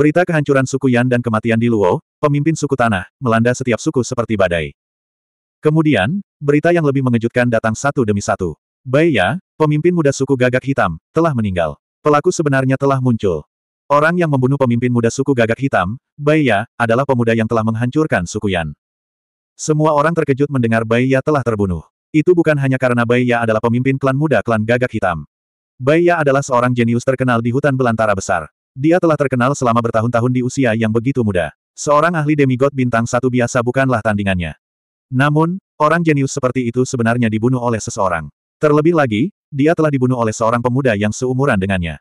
Berita kehancuran suku Yan dan kematian di Luo, pemimpin suku tanah, melanda setiap suku seperti badai. Kemudian, berita yang lebih mengejutkan datang satu demi satu. Bai Ya, pemimpin muda suku gagak hitam, telah meninggal. Pelaku sebenarnya telah muncul. Orang yang membunuh pemimpin muda suku gagak hitam, Bai Ya, adalah pemuda yang telah menghancurkan suku Yan. Semua orang terkejut mendengar Bai Ya telah terbunuh. Itu bukan hanya karena Bai Ya adalah pemimpin klan muda klan gagak hitam. Bai Ya adalah seorang jenius terkenal di hutan belantara besar. Dia telah terkenal selama bertahun-tahun di usia yang begitu muda. Seorang ahli demigod bintang satu biasa bukanlah tandingannya. Namun, orang jenius seperti itu sebenarnya dibunuh oleh seseorang. Terlebih lagi, dia telah dibunuh oleh seorang pemuda yang seumuran dengannya.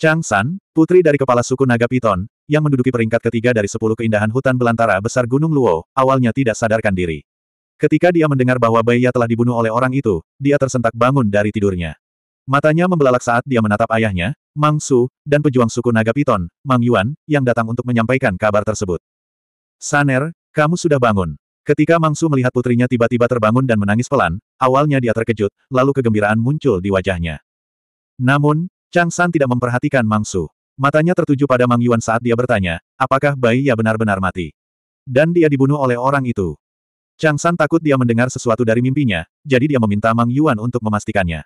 Chang San, putri dari kepala suku Naga Piton, yang menduduki peringkat ketiga dari sepuluh keindahan hutan belantara besar Gunung Luo, awalnya tidak sadarkan diri. Ketika dia mendengar bahwa Baiya telah dibunuh oleh orang itu, dia tersentak bangun dari tidurnya. Matanya membelalak saat dia menatap ayahnya, Mang Su, dan pejuang suku Naga Piton, Mang Yuan, yang datang untuk menyampaikan kabar tersebut. Saner, kamu sudah bangun. Ketika Mang Su melihat putrinya tiba-tiba terbangun dan menangis pelan, awalnya dia terkejut, lalu kegembiraan muncul di wajahnya. Namun, Chang San tidak memperhatikan Mang Su. Matanya tertuju pada Mang Yuan saat dia bertanya, apakah bayi ya benar-benar mati? Dan dia dibunuh oleh orang itu. Chang San takut dia mendengar sesuatu dari mimpinya, jadi dia meminta Mang Yuan untuk memastikannya.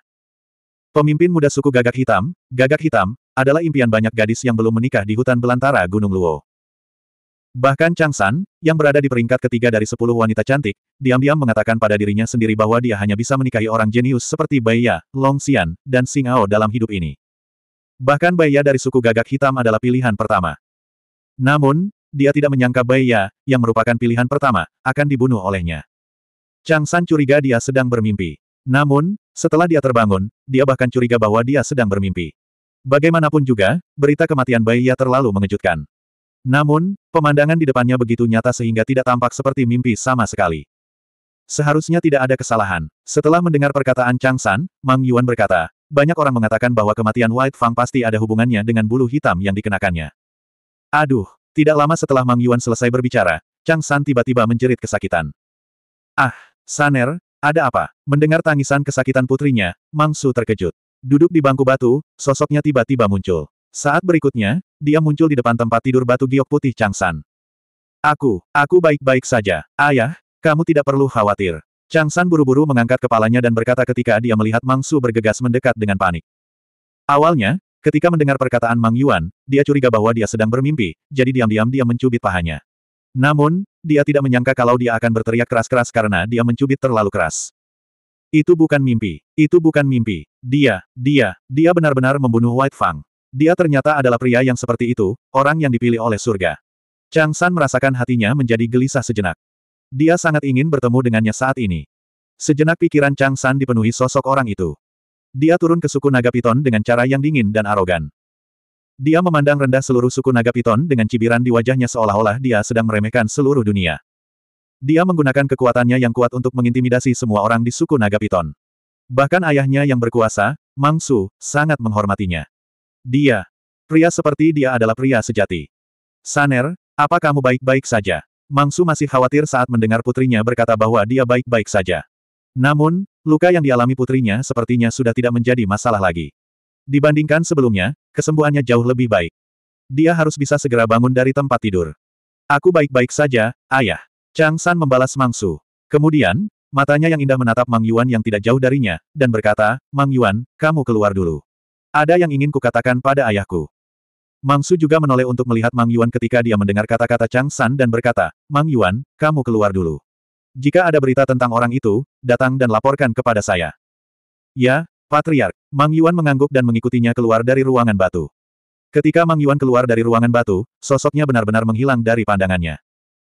Pemimpin muda suku Gagak Hitam, Gagak Hitam, adalah impian banyak gadis yang belum menikah di hutan belantara Gunung Luo. Bahkan Chang San, yang berada di peringkat ketiga dari sepuluh wanita cantik, diam-diam mengatakan pada dirinya sendiri bahwa dia hanya bisa menikahi orang jenius seperti Bai Ya, Long Xian, dan Xing Ao dalam hidup ini. Bahkan Bai Ya dari suku Gagak Hitam adalah pilihan pertama. Namun, dia tidak menyangka Bai Ya, yang merupakan pilihan pertama, akan dibunuh olehnya. Chang San curiga dia sedang bermimpi. Namun, setelah dia terbangun, dia bahkan curiga bahwa dia sedang bermimpi. Bagaimanapun juga, berita kematian Bai Ya terlalu mengejutkan. Namun, pemandangan di depannya begitu nyata sehingga tidak tampak seperti mimpi sama sekali. Seharusnya tidak ada kesalahan. Setelah mendengar perkataan Chang San, Mang Yuan berkata, banyak orang mengatakan bahwa kematian White Fang pasti ada hubungannya dengan bulu hitam yang dikenakannya. Aduh, tidak lama setelah Mang Yuan selesai berbicara, Chang San tiba-tiba menjerit kesakitan. Ah, Saner, ada apa? Mendengar tangisan kesakitan putrinya, Mang Su terkejut. Duduk di bangku batu, sosoknya tiba-tiba muncul. Saat berikutnya, dia muncul di depan tempat tidur batu giok putih Chang San. Aku, aku baik-baik saja. Ayah, kamu tidak perlu khawatir. Chang San buru-buru mengangkat kepalanya dan berkata ketika dia melihat Mang Su bergegas mendekat dengan panik. Awalnya, Ketika mendengar perkataan Mang Yuan, dia curiga bahwa dia sedang bermimpi, jadi diam-diam dia mencubit pahanya. Namun, dia tidak menyangka kalau dia akan berteriak keras-keras karena dia mencubit terlalu keras. Itu bukan mimpi. Itu bukan mimpi. Dia, dia, dia benar-benar membunuh White Fang. Dia ternyata adalah pria yang seperti itu, orang yang dipilih oleh surga. Chang San merasakan hatinya menjadi gelisah sejenak. Dia sangat ingin bertemu dengannya saat ini. Sejenak pikiran Chang San dipenuhi sosok orang itu. Dia turun ke suku naga piton dengan cara yang dingin dan arogan. Dia memandang rendah seluruh suku naga piton dengan cibiran di wajahnya seolah-olah dia sedang meremehkan seluruh dunia. Dia menggunakan kekuatannya yang kuat untuk mengintimidasi semua orang di suku naga piton. Bahkan ayahnya yang berkuasa, Mang Su, sangat menghormatinya. Dia, pria seperti dia adalah pria sejati. Saner, apa kamu baik-baik saja? Mang Su masih khawatir saat mendengar putrinya berkata bahwa dia baik-baik saja. Namun, luka yang dialami putrinya sepertinya sudah tidak menjadi masalah lagi. Dibandingkan sebelumnya, kesembuhannya jauh lebih baik. Dia harus bisa segera bangun dari tempat tidur. Aku baik-baik saja, ayah. Chang San membalas Mangsu. Kemudian, matanya yang indah menatap Mang Yuan yang tidak jauh darinya, dan berkata, Mang Yuan, kamu keluar dulu. Ada yang ingin kukatakan pada ayahku. Mangsu juga menoleh untuk melihat Mang Yuan ketika dia mendengar kata-kata Chang San dan berkata, Mang Yuan, kamu keluar dulu. Jika ada berita tentang orang itu, datang dan laporkan kepada saya. Ya, Patriark. Mang Yuan mengangguk dan mengikutinya keluar dari ruangan batu. Ketika Mang Yuan keluar dari ruangan batu, sosoknya benar-benar menghilang dari pandangannya.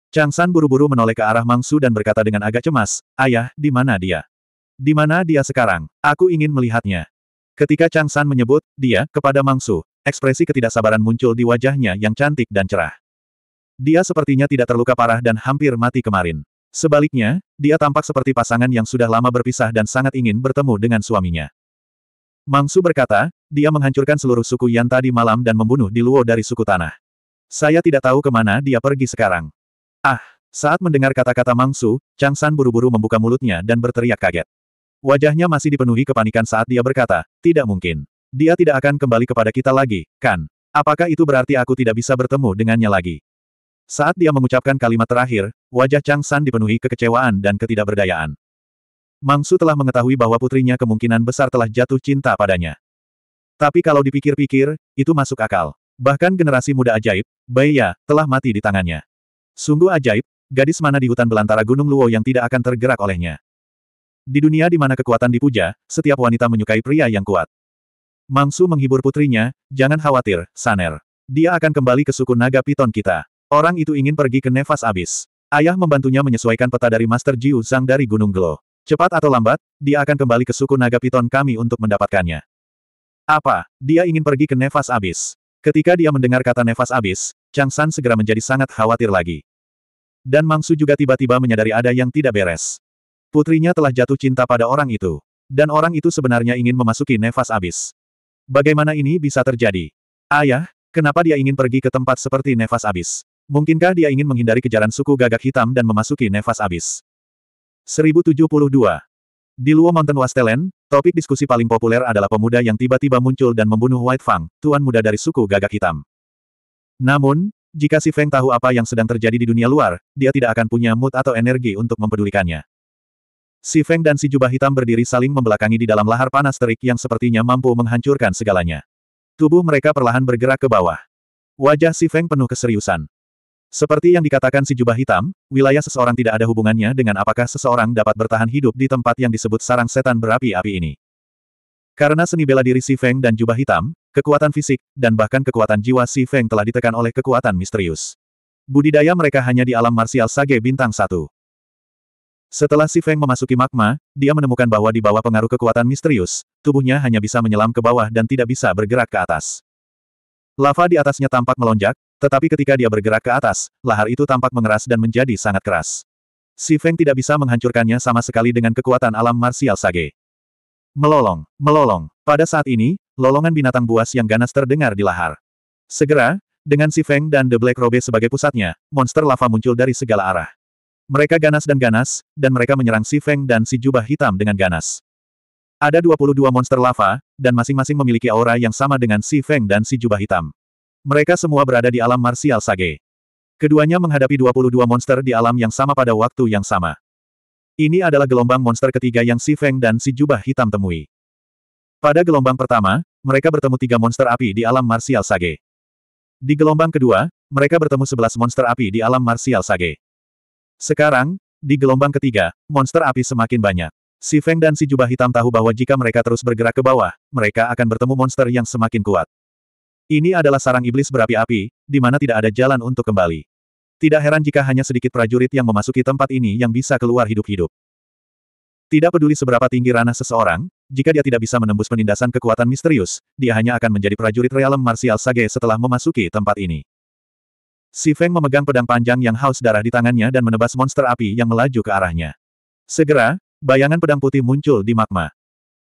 Chang San buru-buru menoleh ke arah Mang Su dan berkata dengan agak cemas, Ayah, di mana dia? Di mana dia sekarang? Aku ingin melihatnya. Ketika Chang San menyebut, dia, kepada Mang Su, ekspresi ketidaksabaran muncul di wajahnya yang cantik dan cerah. Dia sepertinya tidak terluka parah dan hampir mati kemarin. Sebaliknya, dia tampak seperti pasangan yang sudah lama berpisah dan sangat ingin bertemu dengan suaminya. Mangsu berkata, dia menghancurkan seluruh suku Yan tadi malam dan membunuh di Luo dari suku tanah. Saya tidak tahu ke mana dia pergi sekarang. Ah, saat mendengar kata-kata Mangsu, Chang San buru-buru membuka mulutnya dan berteriak kaget. Wajahnya masih dipenuhi kepanikan saat dia berkata, tidak mungkin. Dia tidak akan kembali kepada kita lagi, kan? Apakah itu berarti aku tidak bisa bertemu dengannya lagi? Saat dia mengucapkan kalimat terakhir, wajah Chang San dipenuhi kekecewaan dan ketidakberdayaan. Mangsu telah mengetahui bahwa putrinya kemungkinan besar telah jatuh cinta padanya. Tapi kalau dipikir-pikir, itu masuk akal. Bahkan generasi muda ajaib, Baiya, telah mati di tangannya. Sungguh ajaib, gadis mana di hutan belantara Gunung Luo yang tidak akan tergerak olehnya. Di dunia di mana kekuatan dipuja, setiap wanita menyukai pria yang kuat. Mangsu menghibur putrinya, jangan khawatir, Saner. Dia akan kembali ke suku naga piton kita. Orang itu ingin pergi ke Nevas Abis. Ayah membantunya menyesuaikan peta dari Master Jiu Zhang dari Gunung Glo. Cepat atau lambat, dia akan kembali ke suku naga piton kami untuk mendapatkannya. Apa? Dia ingin pergi ke Nevas Abis. Ketika dia mendengar kata Nevas Abis, Chang San segera menjadi sangat khawatir lagi. Dan Mangsu juga tiba-tiba menyadari ada yang tidak beres. Putrinya telah jatuh cinta pada orang itu. Dan orang itu sebenarnya ingin memasuki Nevas Abis. Bagaimana ini bisa terjadi? Ayah, kenapa dia ingin pergi ke tempat seperti Nevas Abis? Mungkinkah dia ingin menghindari kejaran suku gagak hitam dan memasuki Nevas Abis? 1072. Di Luo Mountain Wastelen, topik diskusi paling populer adalah pemuda yang tiba-tiba muncul dan membunuh White Fang, tuan muda dari suku gagak hitam. Namun, jika si Feng tahu apa yang sedang terjadi di dunia luar, dia tidak akan punya mood atau energi untuk mempedulikannya. Si Feng dan si jubah hitam berdiri saling membelakangi di dalam lahar panas terik yang sepertinya mampu menghancurkan segalanya. Tubuh mereka perlahan bergerak ke bawah. Wajah si Feng penuh keseriusan. Seperti yang dikatakan si jubah hitam, wilayah seseorang tidak ada hubungannya dengan apakah seseorang dapat bertahan hidup di tempat yang disebut sarang setan berapi-api ini. Karena seni bela diri si Feng dan jubah hitam, kekuatan fisik, dan bahkan kekuatan jiwa si Feng telah ditekan oleh kekuatan misterius. Budidaya mereka hanya di alam marsial sage bintang satu. Setelah si Feng memasuki magma, dia menemukan bahwa di bawah pengaruh kekuatan misterius, tubuhnya hanya bisa menyelam ke bawah dan tidak bisa bergerak ke atas. Lava di atasnya tampak melonjak, tetapi ketika dia bergerak ke atas, lahar itu tampak mengeras dan menjadi sangat keras. Si Feng tidak bisa menghancurkannya sama sekali dengan kekuatan alam marsial sage. Melolong, melolong. Pada saat ini, lolongan binatang buas yang ganas terdengar di lahar. Segera, dengan si Feng dan The Black Robe sebagai pusatnya, monster lava muncul dari segala arah. Mereka ganas dan ganas, dan mereka menyerang si Feng dan si jubah hitam dengan ganas. Ada 22 monster lava, dan masing-masing memiliki aura yang sama dengan si Feng dan si jubah hitam. Mereka semua berada di alam marsial sage. Keduanya menghadapi 22 monster di alam yang sama pada waktu yang sama. Ini adalah gelombang monster ketiga yang si Feng dan si jubah hitam temui. Pada gelombang pertama, mereka bertemu tiga monster api di alam marsial sage. Di gelombang kedua, mereka bertemu 11 monster api di alam marsial sage. Sekarang, di gelombang ketiga, monster api semakin banyak. Si Feng dan si jubah hitam tahu bahwa jika mereka terus bergerak ke bawah, mereka akan bertemu monster yang semakin kuat. Ini adalah sarang iblis berapi-api, di mana tidak ada jalan untuk kembali. Tidak heran jika hanya sedikit prajurit yang memasuki tempat ini yang bisa keluar hidup-hidup. Tidak peduli seberapa tinggi ranah seseorang, jika dia tidak bisa menembus penindasan kekuatan misterius, dia hanya akan menjadi prajurit realem martial sage setelah memasuki tempat ini. Si Feng memegang pedang panjang yang haus darah di tangannya dan menebas monster api yang melaju ke arahnya. Segera, bayangan pedang putih muncul di magma.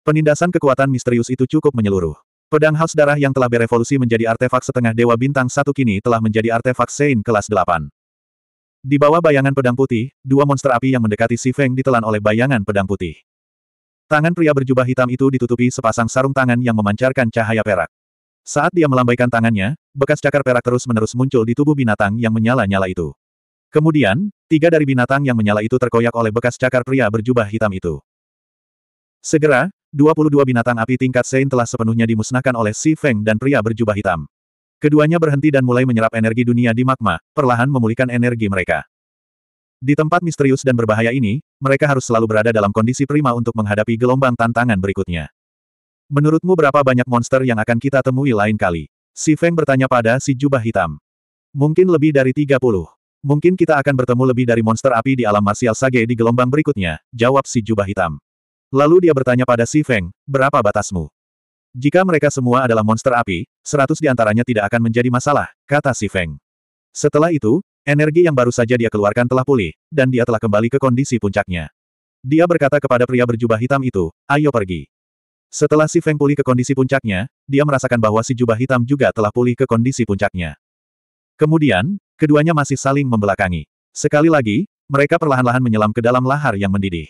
Penindasan kekuatan misterius itu cukup menyeluruh. Pedang haus darah yang telah berevolusi menjadi artefak setengah dewa bintang satu kini telah menjadi artefak Sein kelas 8. Di bawah bayangan pedang putih, dua monster api yang mendekati Si Feng ditelan oleh bayangan pedang putih. Tangan pria berjubah hitam itu ditutupi sepasang sarung tangan yang memancarkan cahaya perak. Saat dia melambaikan tangannya, bekas cakar perak terus-menerus muncul di tubuh binatang yang menyala-nyala itu. Kemudian, tiga dari binatang yang menyala itu terkoyak oleh bekas cakar pria berjubah hitam itu. Segera, 22 binatang api tingkat Sein telah sepenuhnya dimusnahkan oleh Si Feng dan pria berjubah hitam. Keduanya berhenti dan mulai menyerap energi dunia di magma, perlahan memulihkan energi mereka. Di tempat misterius dan berbahaya ini, mereka harus selalu berada dalam kondisi prima untuk menghadapi gelombang tantangan berikutnya. Menurutmu berapa banyak monster yang akan kita temui lain kali? Si Feng bertanya pada si jubah hitam. Mungkin lebih dari 30. Mungkin kita akan bertemu lebih dari monster api di alam martial sage di gelombang berikutnya, jawab si jubah hitam. Lalu dia bertanya pada si Feng, berapa batasmu? Jika mereka semua adalah monster api, seratus di antaranya tidak akan menjadi masalah, kata si Feng. Setelah itu, energi yang baru saja dia keluarkan telah pulih, dan dia telah kembali ke kondisi puncaknya. Dia berkata kepada pria berjubah hitam itu, ayo pergi. Setelah si Feng pulih ke kondisi puncaknya, dia merasakan bahwa si jubah hitam juga telah pulih ke kondisi puncaknya. Kemudian, keduanya masih saling membelakangi. Sekali lagi, mereka perlahan-lahan menyelam ke dalam lahar yang mendidih.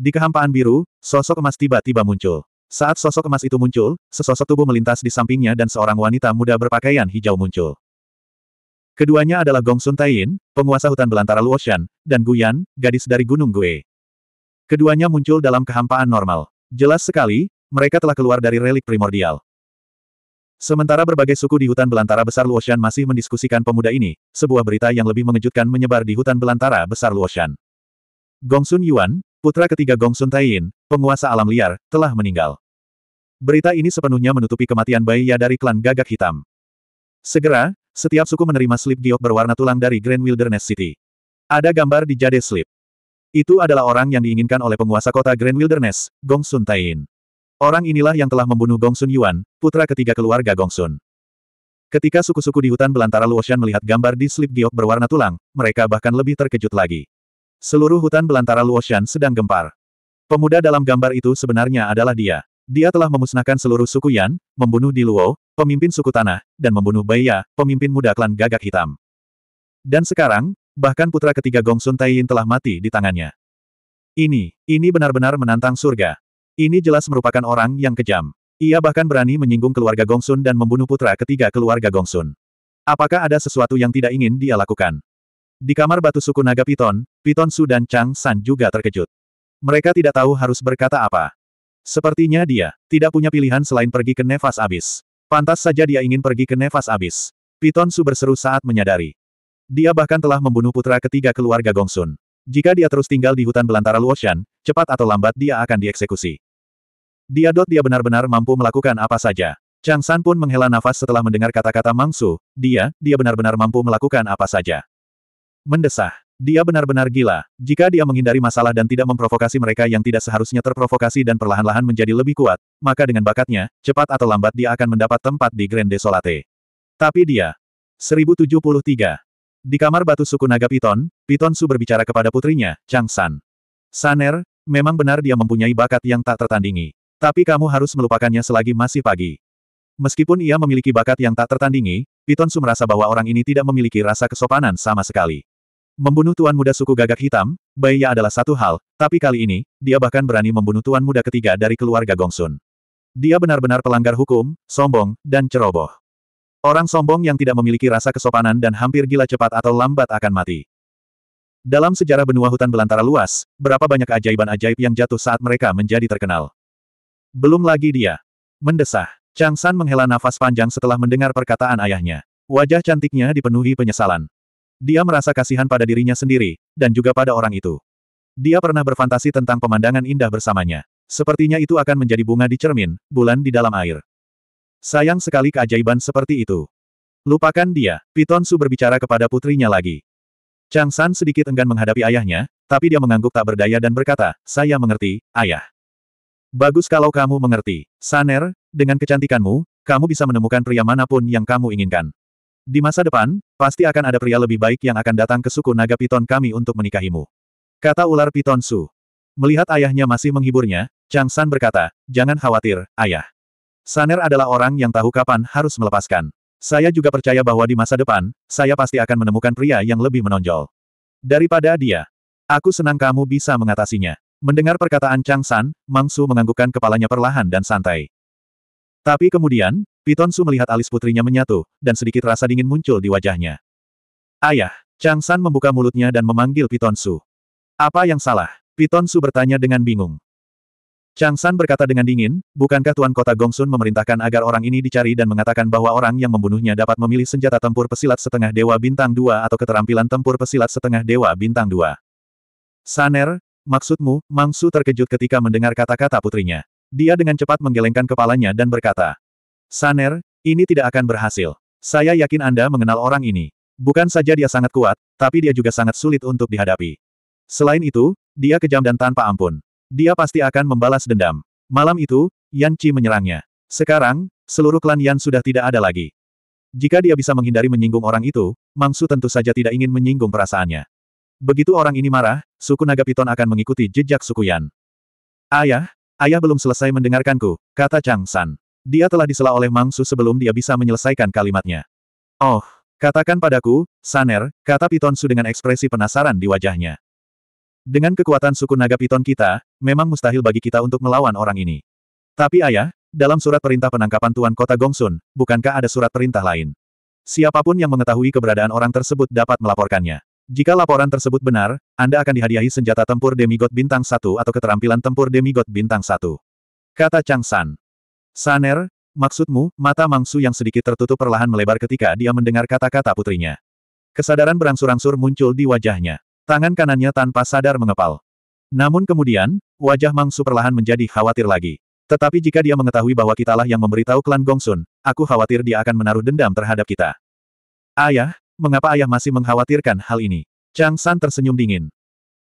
Di kehampaan biru, sosok emas tiba-tiba muncul. Saat sosok emas itu muncul, sesosok tubuh melintas di sampingnya dan seorang wanita muda berpakaian hijau muncul. Keduanya adalah Gong Sun Taiyin, penguasa hutan belantara Luoshan, dan Guyan, gadis dari Gunung Gue. Keduanya muncul dalam kehampaan normal. Jelas sekali, mereka telah keluar dari relik primordial. Sementara berbagai suku di hutan belantara besar Luoshan masih mendiskusikan pemuda ini, sebuah berita yang lebih mengejutkan menyebar di hutan belantara besar Luoshan. Gong Sun Yuan, putra ketiga Gong Sun Taiyin, penguasa alam liar, telah meninggal. Berita ini sepenuhnya menutupi kematian Bai Ya dari klan gagak hitam. Segera, setiap suku menerima slip giok berwarna tulang dari Grand Wilderness City. Ada gambar di jade slip. Itu adalah orang yang diinginkan oleh penguasa kota Grand Wilderness, Gong Sun Taiyin. Orang inilah yang telah membunuh Gong Sun Yuan, putra ketiga keluarga Gong Sun. Ketika suku-suku di hutan belantara Luoshan melihat gambar di slip giok berwarna tulang, mereka bahkan lebih terkejut lagi. Seluruh hutan belantara Luoshan sedang gempar. Pemuda dalam gambar itu sebenarnya adalah dia. Dia telah memusnahkan seluruh suku Yan, membunuh Di Luo, pemimpin suku tanah, dan membunuh Bai Ya, pemimpin muda klan gagak hitam. Dan sekarang, bahkan putra ketiga Gong Sun Taiyin telah mati di tangannya. Ini, ini benar-benar menantang surga. Ini jelas merupakan orang yang kejam. Ia bahkan berani menyinggung keluarga Gong Sun dan membunuh putra ketiga keluarga Gong Sun. Apakah ada sesuatu yang tidak ingin dia lakukan? Di kamar batu suku naga Piton, Piton Su dan Chang San juga terkejut. Mereka tidak tahu harus berkata apa. Sepertinya dia tidak punya pilihan selain pergi ke Nefas Abis. Pantas saja dia ingin pergi ke Nefas Abis. Piton Su berseru saat menyadari. Dia bahkan telah membunuh putra ketiga keluarga Gongsun. Jika dia terus tinggal di hutan belantara Luoshan, cepat atau lambat dia akan dieksekusi. Dia dot dia benar-benar mampu melakukan apa saja. Chang San pun menghela nafas setelah mendengar kata-kata Mangsu, dia, dia benar-benar mampu melakukan apa saja. Mendesah. Dia benar-benar gila. Jika dia menghindari masalah dan tidak memprovokasi mereka yang tidak seharusnya terprovokasi dan perlahan-lahan menjadi lebih kuat, maka dengan bakatnya, cepat atau lambat dia akan mendapat tempat di Grand Desolate. Tapi dia. 1073. Di kamar batu suku naga Piton, Piton Su berbicara kepada putrinya, Chang San. Saner, memang benar dia mempunyai bakat yang tak tertandingi. Tapi kamu harus melupakannya selagi masih pagi. Meskipun ia memiliki bakat yang tak tertandingi, Piton Su merasa bahwa orang ini tidak memiliki rasa kesopanan sama sekali. Membunuh tuan muda suku gagak hitam, Baiya adalah satu hal, tapi kali ini, dia bahkan berani membunuh tuan muda ketiga dari keluarga Gongsun. Dia benar-benar pelanggar hukum, sombong, dan ceroboh. Orang sombong yang tidak memiliki rasa kesopanan dan hampir gila cepat atau lambat akan mati. Dalam sejarah benua hutan belantara luas, berapa banyak ajaiban ajaib yang jatuh saat mereka menjadi terkenal. Belum lagi dia. Mendesah. Chang San menghela nafas panjang setelah mendengar perkataan ayahnya. Wajah cantiknya dipenuhi penyesalan. Dia merasa kasihan pada dirinya sendiri, dan juga pada orang itu. Dia pernah berfantasi tentang pemandangan indah bersamanya. Sepertinya itu akan menjadi bunga di cermin, bulan di dalam air. Sayang sekali keajaiban seperti itu. Lupakan dia, Piton Su berbicara kepada putrinya lagi. Chang San sedikit enggan menghadapi ayahnya, tapi dia mengangguk tak berdaya dan berkata, saya mengerti, ayah. Bagus kalau kamu mengerti. Saner, dengan kecantikanmu, kamu bisa menemukan pria mana pun yang kamu inginkan. Di masa depan, pasti akan ada pria lebih baik yang akan datang ke suku naga piton kami untuk menikahimu. Kata ular piton Su. Melihat ayahnya masih menghiburnya, Chang San berkata, jangan khawatir, ayah. Saner adalah orang yang tahu kapan harus melepaskan. Saya juga percaya bahwa di masa depan, saya pasti akan menemukan pria yang lebih menonjol. Daripada dia. Aku senang kamu bisa mengatasinya. Mendengar perkataan Chang San, Mang Su menganggukkan kepalanya perlahan dan santai. Tapi kemudian, Piton Su melihat alis putrinya menyatu, dan sedikit rasa dingin muncul di wajahnya. Ayah, Chang San membuka mulutnya dan memanggil Piton Su. Apa yang salah? Piton Su bertanya dengan bingung. Chang San berkata dengan dingin, bukankah Tuan Kota Gongsun memerintahkan agar orang ini dicari dan mengatakan bahwa orang yang membunuhnya dapat memilih senjata tempur pesilat setengah dewa bintang dua atau keterampilan tempur pesilat setengah dewa bintang dua? Saner, maksudmu, Mangsu terkejut ketika mendengar kata-kata putrinya. Dia dengan cepat menggelengkan kepalanya dan berkata, Saner, ini tidak akan berhasil. Saya yakin Anda mengenal orang ini. Bukan saja dia sangat kuat, tapi dia juga sangat sulit untuk dihadapi. Selain itu, dia kejam dan tanpa ampun. Dia pasti akan membalas dendam. Malam itu, Yan Chi menyerangnya. Sekarang, seluruh klan Yan sudah tidak ada lagi. Jika dia bisa menghindari menyinggung orang itu, Mangsu tentu saja tidak ingin menyinggung perasaannya. Begitu orang ini marah, suku naga piton akan mengikuti jejak suku Yan. Ayah, ayah belum selesai mendengarkanku, kata Chang San. Dia telah disela oleh Mangsu sebelum dia bisa menyelesaikan kalimatnya. Oh, katakan padaku, Saner, kata Piton Su dengan ekspresi penasaran di wajahnya. Dengan kekuatan suku naga Piton kita, memang mustahil bagi kita untuk melawan orang ini. Tapi ayah, dalam surat perintah penangkapan Tuan Kota Gongsun, bukankah ada surat perintah lain? Siapa pun yang mengetahui keberadaan orang tersebut dapat melaporkannya. Jika laporan tersebut benar, Anda akan dihadiahi senjata tempur demigod bintang 1 atau keterampilan tempur demigod bintang 1. Kata Chang San. Saner, maksudmu, mata Mangsu yang sedikit tertutup perlahan melebar ketika dia mendengar kata-kata putrinya. Kesadaran berangsur-angsur muncul di wajahnya. Tangan kanannya tanpa sadar mengepal. Namun kemudian, wajah Mangsu perlahan menjadi khawatir lagi. Tetapi jika dia mengetahui bahwa kitalah yang memberitahu klan Gongsun, aku khawatir dia akan menaruh dendam terhadap kita. Ayah, mengapa ayah masih mengkhawatirkan hal ini? Chang San tersenyum dingin.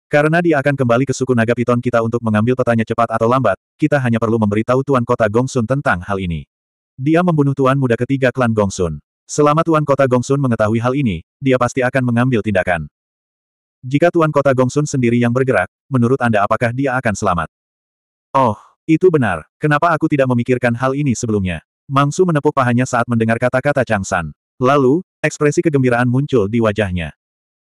Karena dia akan kembali ke suku naga piton kita untuk mengambil petanya cepat atau lambat, kita hanya perlu memberitahu Tuan Kota Gongsun tentang hal ini. Dia membunuh Tuan Muda ketiga klan Gongsun. Selama Tuan Kota Gongsun mengetahui hal ini, dia pasti akan mengambil tindakan. Jika Tuan Kota Gongsun sendiri yang bergerak, menurut Anda apakah dia akan selamat? Oh, itu benar. Kenapa aku tidak memikirkan hal ini sebelumnya? Mangsu menepuk pahanya saat mendengar kata-kata Chang San. Lalu, ekspresi kegembiraan muncul di wajahnya.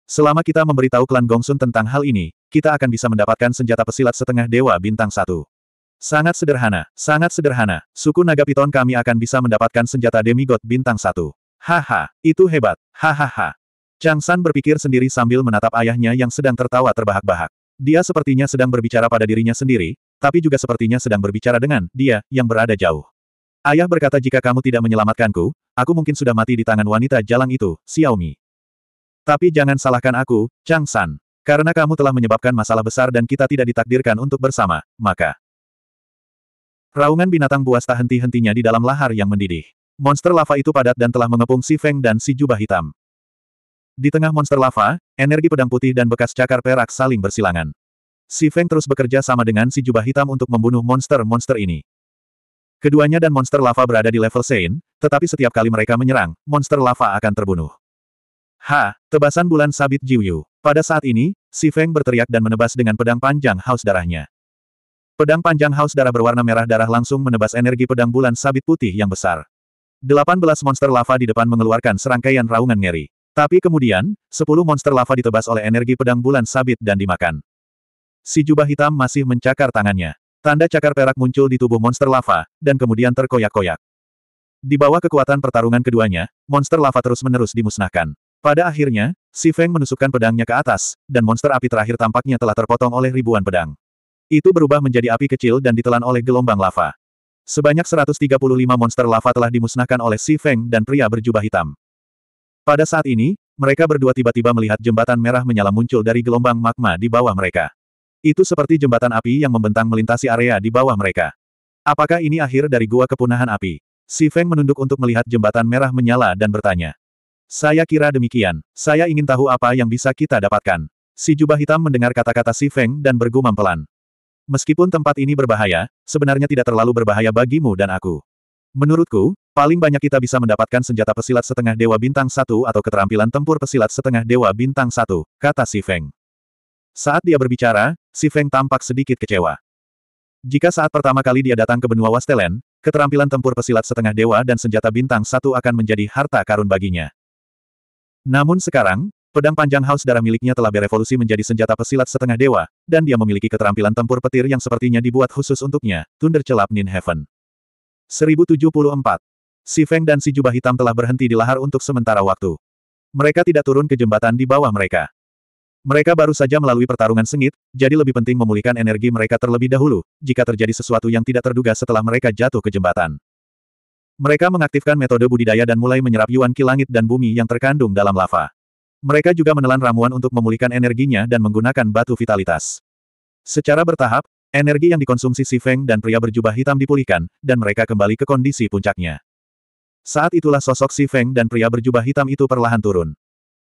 Selama kita memberitahu klan Gongsun tentang hal ini, kita akan bisa mendapatkan senjata pesilat setengah dewa bintang satu. Sangat sederhana, sangat sederhana. Suku naga piton kami akan bisa mendapatkan senjata demigod bintang satu. Haha, itu hebat. Hahaha. Chang San berpikir sendiri sambil menatap ayahnya yang sedang tertawa terbahak-bahak. Dia sepertinya sedang berbicara pada dirinya sendiri, tapi juga sepertinya sedang berbicara dengan dia yang berada jauh. Ayah berkata jika kamu tidak menyelamatkanku, aku mungkin sudah mati di tangan wanita jalang itu, Xiaomi. Tapi jangan salahkan aku, Chang San. Karena kamu telah menyebabkan masalah besar dan kita tidak ditakdirkan untuk bersama, maka... Raungan binatang buas tak henti-hentinya di dalam lahar yang mendidih. Monster lava itu padat dan telah mengepung si Feng dan si jubah hitam. Di tengah monster lava, energi pedang putih dan bekas cakar perak saling bersilangan. Si Feng terus bekerja sama dengan si jubah hitam untuk membunuh monster-monster ini. Keduanya dan monster lava berada di level Sein, tetapi setiap kali mereka menyerang, monster lava akan terbunuh. Ha! Tebasan bulan sabit Jiwyu. Pada saat ini, si Feng berteriak dan menebas dengan pedang panjang haus darahnya. Pedang panjang haus darah berwarna merah darah langsung menebas energi pedang bulan sabit putih yang besar. 18 monster lava di depan mengeluarkan serangkaian raungan ngeri. Tapi kemudian, 10 monster lava ditebas oleh energi pedang bulan sabit dan dimakan. Si jubah hitam masih mencakar tangannya. Tanda cakar perak muncul di tubuh monster lava, dan kemudian terkoyak-koyak. Di bawah kekuatan pertarungan keduanya, monster lava terus-menerus dimusnahkan. Pada akhirnya, si Feng menusukkan pedangnya ke atas, dan monster api terakhir tampaknya telah terpotong oleh ribuan pedang. Itu berubah menjadi api kecil dan ditelan oleh gelombang lava. Sebanyak 135 monster lava telah dimusnahkan oleh si Feng dan pria berjubah hitam. Pada saat ini, mereka berdua tiba-tiba melihat jembatan merah menyala muncul dari gelombang magma di bawah mereka. Itu seperti jembatan api yang membentang melintasi area di bawah mereka. Apakah ini akhir dari gua kepunahan api? Si Feng menunduk untuk melihat jembatan merah menyala dan bertanya. Saya kira demikian. Saya ingin tahu apa yang bisa kita dapatkan. Si jubah hitam mendengar kata-kata Si Feng dan bergumam pelan. Meskipun tempat ini berbahaya, sebenarnya tidak terlalu berbahaya bagimu dan aku. Menurutku, paling banyak kita bisa mendapatkan senjata pesilat setengah dewa bintang satu atau keterampilan tempur pesilat setengah dewa bintang satu, kata Si Feng. Saat dia berbicara, si Feng tampak sedikit kecewa. Jika saat pertama kali dia datang ke benua Wastelen, keterampilan tempur pesilat setengah dewa dan senjata bintang satu akan menjadi harta karun baginya. Namun sekarang, pedang panjang haus darah miliknya telah berevolusi menjadi senjata pesilat setengah dewa, dan dia memiliki keterampilan tempur petir yang sepertinya dibuat khusus untuknya, Thunder Celap Nin Heaven. 1074. Si Feng dan si jubah hitam telah berhenti di lahar untuk sementara waktu. Mereka tidak turun ke jembatan di bawah mereka. Mereka baru saja melalui pertarungan sengit, jadi lebih penting memulihkan energi mereka terlebih dahulu, jika terjadi sesuatu yang tidak terduga setelah mereka jatuh ke jembatan. Mereka mengaktifkan metode budidaya dan mulai menyerap yuan ki langit dan bumi yang terkandung dalam lava. Mereka juga menelan ramuan untuk memulihkan energinya dan menggunakan batu vitalitas. Secara bertahap, energi yang dikonsumsi si Feng dan pria berjubah hitam dipulihkan, dan mereka kembali ke kondisi puncaknya. Saat itulah sosok si Feng dan pria berjubah hitam itu perlahan turun.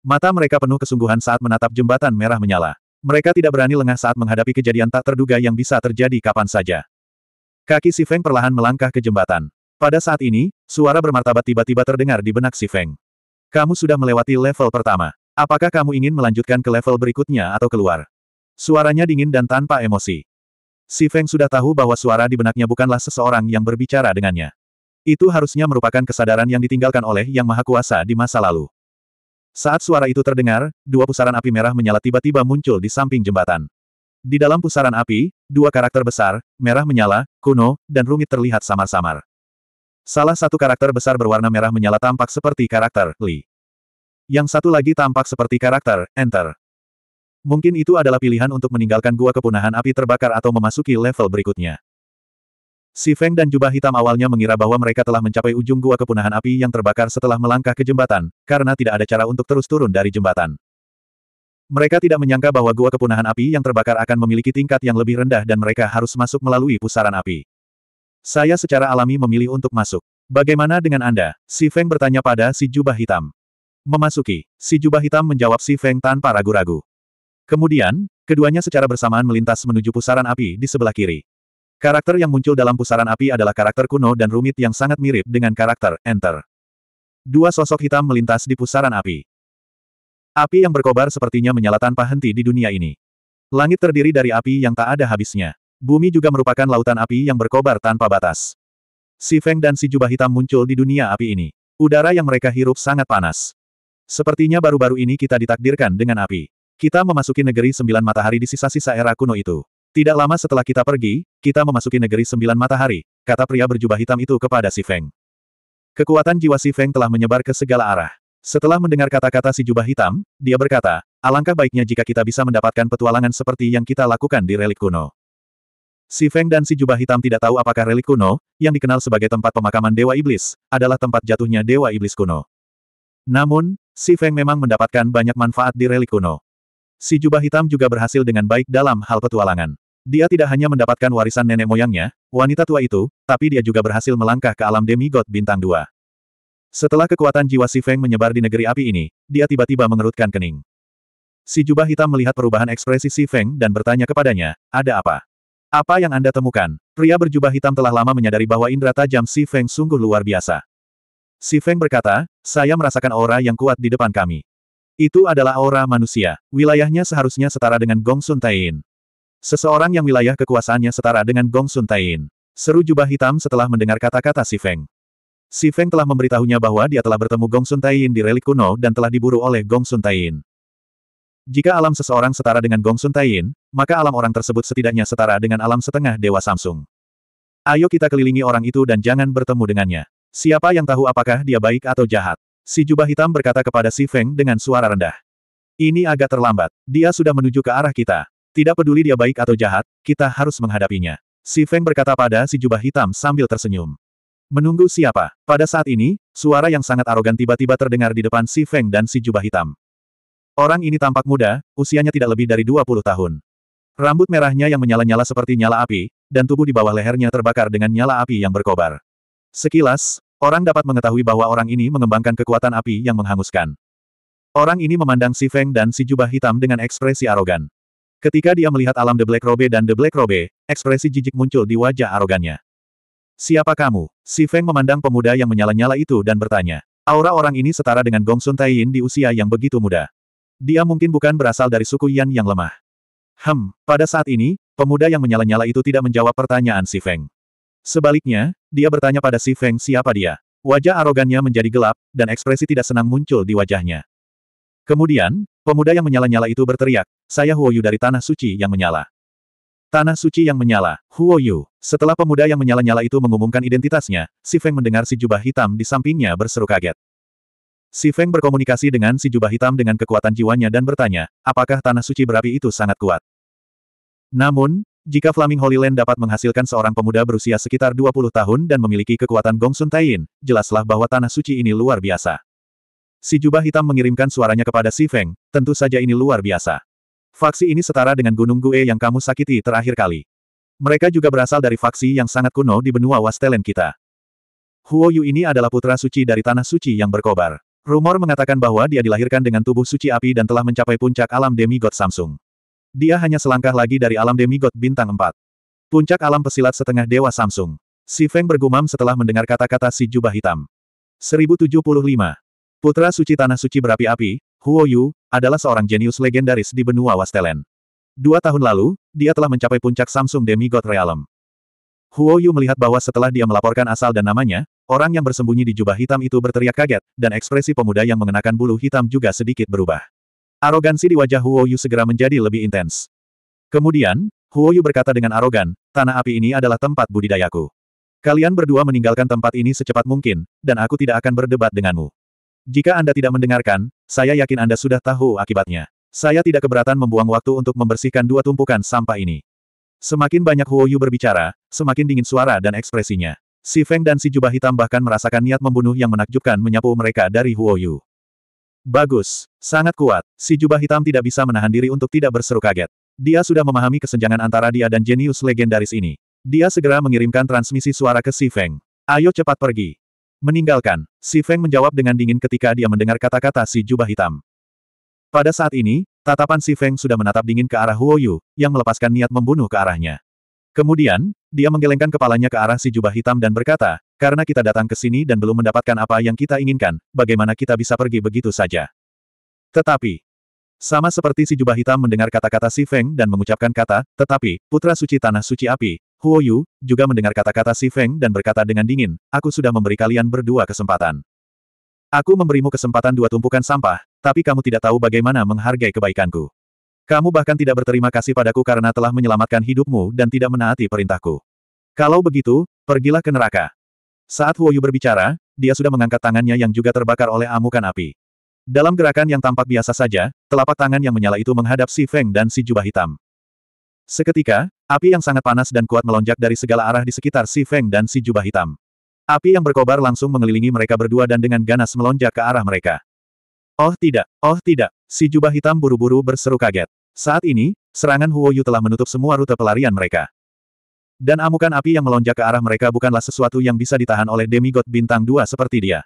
Mata mereka penuh kesungguhan saat menatap jembatan merah menyala. Mereka tidak berani lengah saat menghadapi kejadian tak terduga yang bisa terjadi kapan saja. Kaki si Feng perlahan melangkah ke jembatan. Pada saat ini, suara bermartabat tiba-tiba terdengar di benak si Feng. Kamu sudah melewati level pertama. Apakah kamu ingin melanjutkan ke level berikutnya atau keluar? Suaranya dingin dan tanpa emosi. Si Feng sudah tahu bahwa suara di benaknya bukanlah seseorang yang berbicara dengannya. Itu harusnya merupakan kesadaran yang ditinggalkan oleh Yang Maha Kuasa di masa lalu. Saat suara itu terdengar, dua pusaran api merah menyala tiba-tiba muncul di samping jembatan. Di dalam pusaran api, dua karakter besar, merah menyala, kuno, dan rumit terlihat samar-samar. Salah satu karakter besar berwarna merah menyala tampak seperti karakter Li. Yang satu lagi tampak seperti karakter Enter. Mungkin itu adalah pilihan untuk meninggalkan gua kepunahan api terbakar atau memasuki level berikutnya. Si Feng dan jubah hitam awalnya mengira bahwa mereka telah mencapai ujung gua kepunahan api yang terbakar setelah melangkah ke jembatan, karena tidak ada cara untuk terus turun dari jembatan. Mereka tidak menyangka bahwa gua kepunahan api yang terbakar akan memiliki tingkat yang lebih rendah dan mereka harus masuk melalui pusaran api. Saya secara alami memilih untuk masuk. Bagaimana dengan Anda? Si Feng bertanya pada si jubah hitam. Memasuki, si jubah hitam menjawab si Feng tanpa ragu-ragu. Kemudian, keduanya secara bersamaan melintas menuju pusaran api di sebelah kiri. Karakter yang muncul dalam pusaran api adalah karakter kuno dan rumit yang sangat mirip dengan karakter Enter. Dua sosok hitam melintas di pusaran api. Api yang berkobar sepertinya menyala tanpa henti di dunia ini. Langit terdiri dari api yang tak ada habisnya. Bumi juga merupakan lautan api yang berkobar tanpa batas. Si Feng dan si jubah hitam muncul di dunia api ini. Udara yang mereka hirup sangat panas. Sepertinya baru-baru ini kita ditakdirkan dengan api. Kita memasuki negeri sembilan matahari di sisa-sisa era kuno itu. Tidak lama setelah kita pergi, kita memasuki negeri sembilan matahari, kata pria berjubah hitam itu kepada si Feng. Kekuatan jiwa si Feng telah menyebar ke segala arah. Setelah mendengar kata-kata si jubah hitam, dia berkata, alangkah baiknya jika kita bisa mendapatkan petualangan seperti yang kita lakukan di relik kuno. Si Feng dan si jubah hitam tidak tahu apakah relik kuno, yang dikenal sebagai tempat pemakaman Dewa Iblis, adalah tempat jatuhnya Dewa Iblis kuno. Namun, si Feng memang mendapatkan banyak manfaat di relik kuno. Si jubah hitam juga berhasil dengan baik dalam hal petualangan. Dia tidak hanya mendapatkan warisan nenek moyangnya, wanita tua itu, tapi dia juga berhasil melangkah ke alam demigod bintang 2. Setelah kekuatan jiwa Si Feng menyebar di negeri api ini, dia tiba-tiba mengerutkan kening. Si jubah hitam melihat perubahan ekspresi Si Feng dan bertanya kepadanya, ada apa? Apa yang Anda temukan? Pria berjubah hitam telah lama menyadari bahwa indera tajam Si Feng sungguh luar biasa. Si Feng berkata, saya merasakan aura yang kuat di depan kami. Itu adalah aura manusia. Wilayahnya seharusnya setara dengan Gong Sun Taiyin. Seseorang yang wilayah kekuasaannya setara dengan Gong Sun Taiyin. Seru jubah hitam setelah mendengar kata-kata Si Feng. Si Feng telah memberitahunya bahwa dia telah bertemu Gong Sun Taiyin di relik kuno dan telah diburu oleh Gong Sun Taiyin. Jika alam seseorang setara dengan Gong Sun Taiyin, maka alam orang tersebut setidaknya setara dengan alam setengah Dewa Samsung. Ayo kita kelilingi orang itu dan jangan bertemu dengannya. Siapa yang tahu apakah dia baik atau jahat? Si jubah hitam berkata kepada Si Feng dengan suara rendah. Ini agak terlambat. Dia sudah menuju ke arah kita. Tidak peduli dia baik atau jahat, kita harus menghadapinya. Si Feng berkata pada si jubah hitam sambil tersenyum. Menunggu siapa? Pada saat ini, suara yang sangat arogan tiba-tiba terdengar di depan si Feng dan si jubah hitam. Orang ini tampak muda, usianya tidak lebih dari 20 tahun. Rambut merahnya yang menyala-nyala seperti nyala api, dan tubuh di bawah lehernya terbakar dengan nyala api yang berkobar. Sekilas, orang dapat mengetahui bahwa orang ini mengembangkan kekuatan api yang menghanguskan. Orang ini memandang si Feng dan si jubah hitam dengan ekspresi arogan. Ketika dia melihat alam The Black Robe dan The Black Robe, ekspresi jijik muncul di wajah arogannya. Siapa kamu? Si Feng memandang pemuda yang menyala-nyala itu dan bertanya. Aura orang ini setara dengan Gong Sun Taiyin di usia yang begitu muda. Dia mungkin bukan berasal dari suku Yan yang lemah. Hem, pada saat ini, pemuda yang menyala-nyala itu tidak menjawab pertanyaan si Feng. Sebaliknya, dia bertanya pada si Feng siapa dia. Wajah arogannya menjadi gelap, dan ekspresi tidak senang muncul di wajahnya. Kemudian, pemuda yang menyala-nyala itu berteriak, saya Huo Yu dari Tanah Suci yang menyala. Tanah suci yang menyala, Huo Yu. Setelah pemuda yang menyala-nyala itu mengumumkan identitasnya, Si Feng mendengar si jubah hitam di sampingnya berseru kaget. Si Feng berkomunikasi dengan si jubah hitam dengan kekuatan jiwanya dan bertanya, apakah tanah suci berapi itu sangat kuat? Namun, jika Flaming Holy Land dapat menghasilkan seorang pemuda berusia sekitar 20 tahun dan memiliki kekuatan Gong Sun Taiyin, jelaslah bahwa tanah suci ini luar biasa. Si jubah hitam mengirimkan suaranya kepada Si Feng, tentu saja ini luar biasa. Faksi ini setara dengan Gunung Gue yang kamu sakiti terakhir kali. Mereka juga berasal dari faksi yang sangat kuno di benua Wastelen kita. Huo Yu ini adalah putra suci dari tanah suci yang berkobar. Rumor mengatakan bahwa dia dilahirkan dengan tubuh suci api dan telah mencapai puncak alam demigod Samsung. Dia hanya selangkah lagi dari alam demigod bintang 4. Puncak alam pesilat setengah dewa Samsung. Si Feng bergumam setelah mendengar kata-kata si jubah hitam. 1075. Putra suci tanah suci berapi-api, Huo Yu, adalah seorang jenius legendaris di benua Wastelen. Dua tahun lalu, dia telah mencapai puncak Samsung Demigod Realm. Huo Yu melihat bahwa setelah dia melaporkan asal dan namanya, orang yang bersembunyi di jubah hitam itu berteriak kaget, dan ekspresi pemuda yang mengenakan bulu hitam juga sedikit berubah. Arogansi di wajah Huo Yu segera menjadi lebih intens. Kemudian, Huo Yu berkata dengan arogan, tanah api ini adalah tempat budidayaku. Kalian berdua meninggalkan tempat ini secepat mungkin, dan aku tidak akan berdebat denganmu. Jika Anda tidak mendengarkan, saya yakin Anda sudah tahu akibatnya. Saya tidak keberatan membuang waktu untuk membersihkan dua tumpukan sampah ini. Semakin banyak Huo Yu berbicara, semakin dingin suara dan ekspresinya. Si Feng dan si jubah hitam bahkan merasakan niat membunuh yang menakjubkan menyapu mereka dari Huo Yu. Bagus, sangat kuat. Si jubah hitam tidak bisa menahan diri untuk tidak berseru kaget. Dia sudah memahami kesenjangan antara dia dan jenius legendaris ini. Dia segera mengirimkan transmisi suara ke Si Feng. Ayo cepat pergi. Meninggalkan. Si Feng menjawab dengan dingin ketika dia mendengar kata-kata si jubah hitam. Pada saat ini, tatapan Si Feng sudah menatap dingin ke arah Huo Yu, yang melepaskan niat membunuh ke arahnya. Kemudian, dia menggelengkan kepalanya ke arah si jubah hitam dan berkata, karena kita datang ke sini dan belum mendapatkan apa yang kita inginkan, bagaimana kita bisa pergi begitu saja. Tetapi, sama seperti si jubah hitam mendengar kata-kata si Feng dan mengucapkan kata, tetapi, putra suci tanah suci api, Huo Yu, juga mendengar kata-kata si Feng dan berkata dengan dingin, aku sudah memberi kalian berdua kesempatan. Aku memberimu kesempatan dua tumpukan sampah, tapi kamu tidak tahu bagaimana menghargai kebaikanku. Kamu bahkan tidak berterima kasih padaku karena telah menyelamatkan hidupmu dan tidak menaati perintahku. Kalau begitu, pergilah ke neraka. Saat Huo Yu berbicara, dia sudah mengangkat tangannya yang juga terbakar oleh amukan api. Dalam gerakan yang tampak biasa saja, telapak tangan yang menyala itu menghadap si Feng dan si jubah hitam. Seketika, api yang sangat panas dan kuat melonjak dari segala arah di sekitar si Feng dan si jubah hitam. Api yang berkobar langsung mengelilingi mereka berdua dan dengan ganas melonjak ke arah mereka. Oh tidak, oh tidak, si jubah hitam buru-buru berseru kaget. Saat ini, serangan Huo Yu telah menutup semua rute pelarian mereka. Dan amukan api yang melonjak ke arah mereka bukanlah sesuatu yang bisa ditahan oleh demigod bintang dua seperti dia.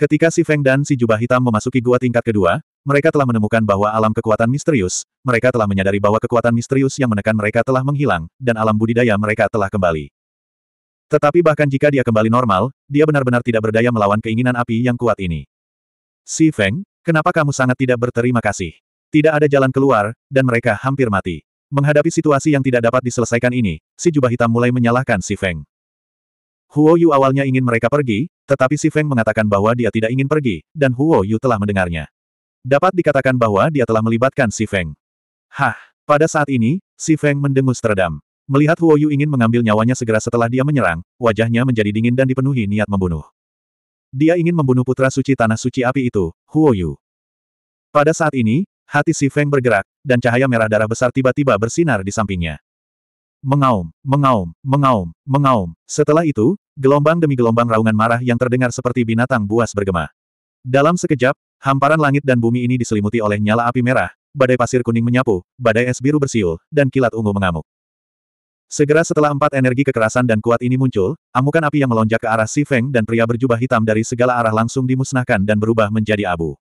Ketika si Feng dan si jubah hitam memasuki gua tingkat kedua, mereka telah menemukan bahwa alam kekuatan misterius, mereka telah menyadari bahwa kekuatan misterius yang menekan mereka telah menghilang, dan alam budidaya mereka telah kembali. Tetapi bahkan jika dia kembali normal, dia benar-benar tidak berdaya melawan keinginan api yang kuat ini. Si Feng, kenapa kamu sangat tidak berterima kasih? Tidak ada jalan keluar, dan mereka hampir mati. Menghadapi situasi yang tidak dapat diselesaikan ini, si jubah hitam mulai menyalahkan si Feng. Huo Yu awalnya ingin mereka pergi, tetapi si Feng mengatakan bahwa dia tidak ingin pergi, dan Huo Yu telah mendengarnya. Dapat dikatakan bahwa dia telah melibatkan si Feng. Hah, pada saat ini, si Feng mendengus teredam. Melihat Huo Yu ingin mengambil nyawanya segera setelah dia menyerang, wajahnya menjadi dingin dan dipenuhi niat membunuh. Dia ingin membunuh putra suci tanah suci api itu, Huo Yu. Pada saat ini, hati si Feng bergerak, dan cahaya merah darah besar tiba-tiba bersinar di sampingnya. Mengaum, mengaum, mengaum, mengaum. Setelah itu, gelombang demi gelombang raungan marah yang terdengar seperti binatang buas bergema. Dalam sekejap, hamparan langit dan bumi ini diselimuti oleh nyala api merah, badai pasir kuning menyapu, badai es biru bersiul, dan kilat ungu mengamuk. Segera setelah empat energi kekerasan dan kuat ini muncul, amukan api yang melonjak ke arah Si Feng dan pria berjubah hitam dari segala arah langsung dimusnahkan dan berubah menjadi abu.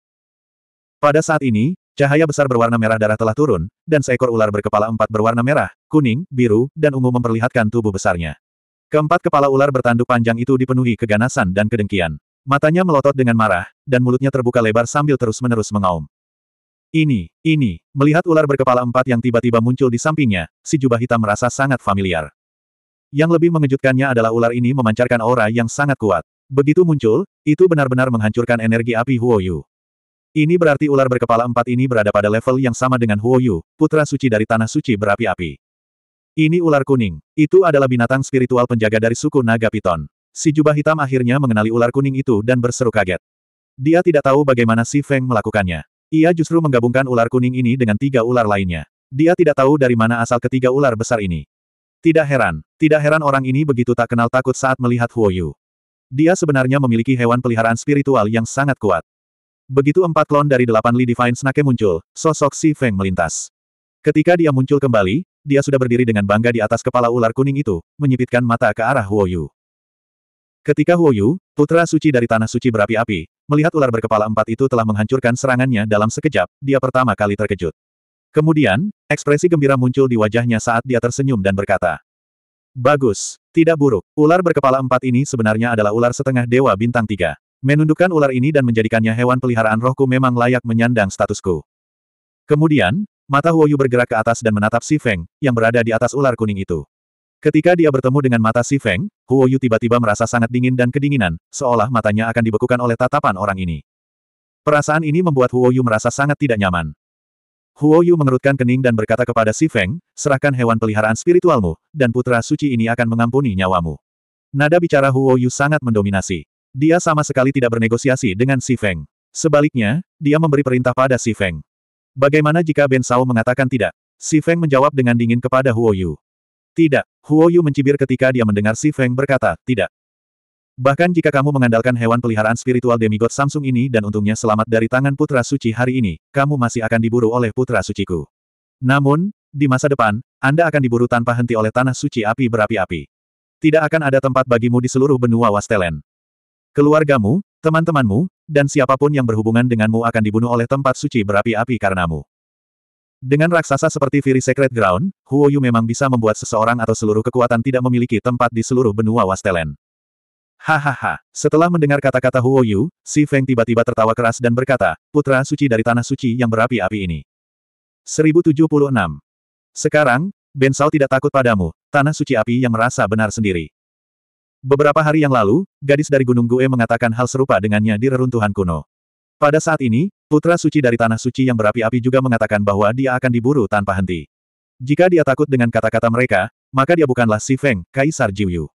Pada saat ini, Cahaya besar berwarna merah darah telah turun, dan seekor ular berkepala empat berwarna merah, kuning, biru, dan ungu memperlihatkan tubuh besarnya. Keempat kepala ular bertanduk panjang itu dipenuhi keganasan dan kedengkian. Matanya melotot dengan marah, dan mulutnya terbuka lebar sambil terus-menerus mengaum. Ini, ini, melihat ular berkepala empat yang tiba-tiba muncul di sampingnya, si jubah hitam merasa sangat familiar. Yang lebih mengejutkannya adalah ular ini memancarkan aura yang sangat kuat. Begitu muncul, itu benar-benar menghancurkan energi api Huo Yu. Ini berarti ular berkepala empat ini berada pada level yang sama dengan Huo Yu, putra suci dari tanah suci berapi-api. Ini ular kuning. Itu adalah binatang spiritual penjaga dari suku naga piton. Si jubah hitam akhirnya mengenali ular kuning itu dan berseru kaget. Dia tidak tahu bagaimana si Feng melakukannya. Ia justru menggabungkan ular kuning ini dengan tiga ular lainnya. Dia tidak tahu dari mana asal ketiga ular besar ini. Tidak heran, tidak heran orang ini begitu tak kenal takut saat melihat Huo Yu. Dia sebenarnya memiliki hewan peliharaan spiritual yang sangat kuat. Begitu empat klon dari delapan Li Divine Snake muncul, sosok Si Feng melintas. Ketika dia muncul kembali, dia sudah berdiri dengan bangga di atas kepala ular kuning itu, menyipitkan mata ke arah Huo Yu. Ketika Huo Yu, putra suci dari tanah suci berapi-api, melihat ular berkepala empat itu telah menghancurkan serangannya dalam sekejap, dia pertama kali terkejut. Kemudian, ekspresi gembira muncul di wajahnya saat dia tersenyum dan berkata, Bagus, tidak buruk. Ular berkepala empat ini sebenarnya adalah ular setengah dewa bintang tiga. Menundukkan ular ini dan menjadikannya hewan peliharaan rohku memang layak menyandang statusku. Kemudian, mata Huo Yu bergerak ke atas dan menatap Si Feng, yang berada di atas ular kuning itu. Ketika dia bertemu dengan mata Si Feng, Huo Yu tiba-tiba merasa sangat dingin dan kedinginan, seolah matanya akan dibekukan oleh tatapan orang ini. Perasaan ini membuat Huo Yu merasa sangat tidak nyaman. Huo Yu mengerutkan kening dan berkata kepada Si Feng, serahkan hewan peliharaan spiritualmu, dan putra suci ini akan mengampuni nyawamu. Nada bicara Huo Yu sangat mendominasi. Dia sama sekali tidak bernegosiasi dengan Si Feng. Sebaliknya, dia memberi perintah pada Si Feng. Bagaimana jika Ben Sao mengatakan tidak? Si Feng menjawab dengan dingin kepada Huo Yu. Tidak, Huo Yu mencibir ketika dia mendengar Si Feng berkata, tidak. Bahkan jika kamu mengandalkan hewan peliharaan spiritual demigod Samsung ini dan untungnya selamat dari tangan putra suci hari ini, kamu masih akan diburu oleh putra suciku. Namun, di masa depan, Anda akan diburu tanpa henti oleh tanah suci api berapi-api. Tidak akan ada tempat bagimu di seluruh benua Wastelen. Keluargamu, teman-temanmu, dan siapa pun yang berhubungan denganmu akan dibunuh oleh tempat suci berapi-api karenamu. Dengan raksasa seperti Fury Secret Ground, Huo Yu memang bisa membuat seseorang atau seluruh kekuatan tidak memiliki tempat di seluruh benua Wastelen. Hahaha. Setelah mendengar kata-kata Huo Yu, Si Feng tiba-tiba tertawa keras dan berkata, putra suci dari tanah suci yang berapi-api ini. 1076. Sekarang, Ben Sao tidak takut padamu, tanah suci api yang merasa benar sendiri. Beberapa hari yang lalu, gadis dari Gunung Gue mengatakan hal serupa dengannya di reruntuhan kuno. Pada saat ini, putra suci dari tanah suci yang berapi-api juga mengatakan bahwa dia akan diburu tanpa henti. Jika dia takut dengan kata-kata mereka, maka dia bukanlah Si Feng, Kaisar Jiu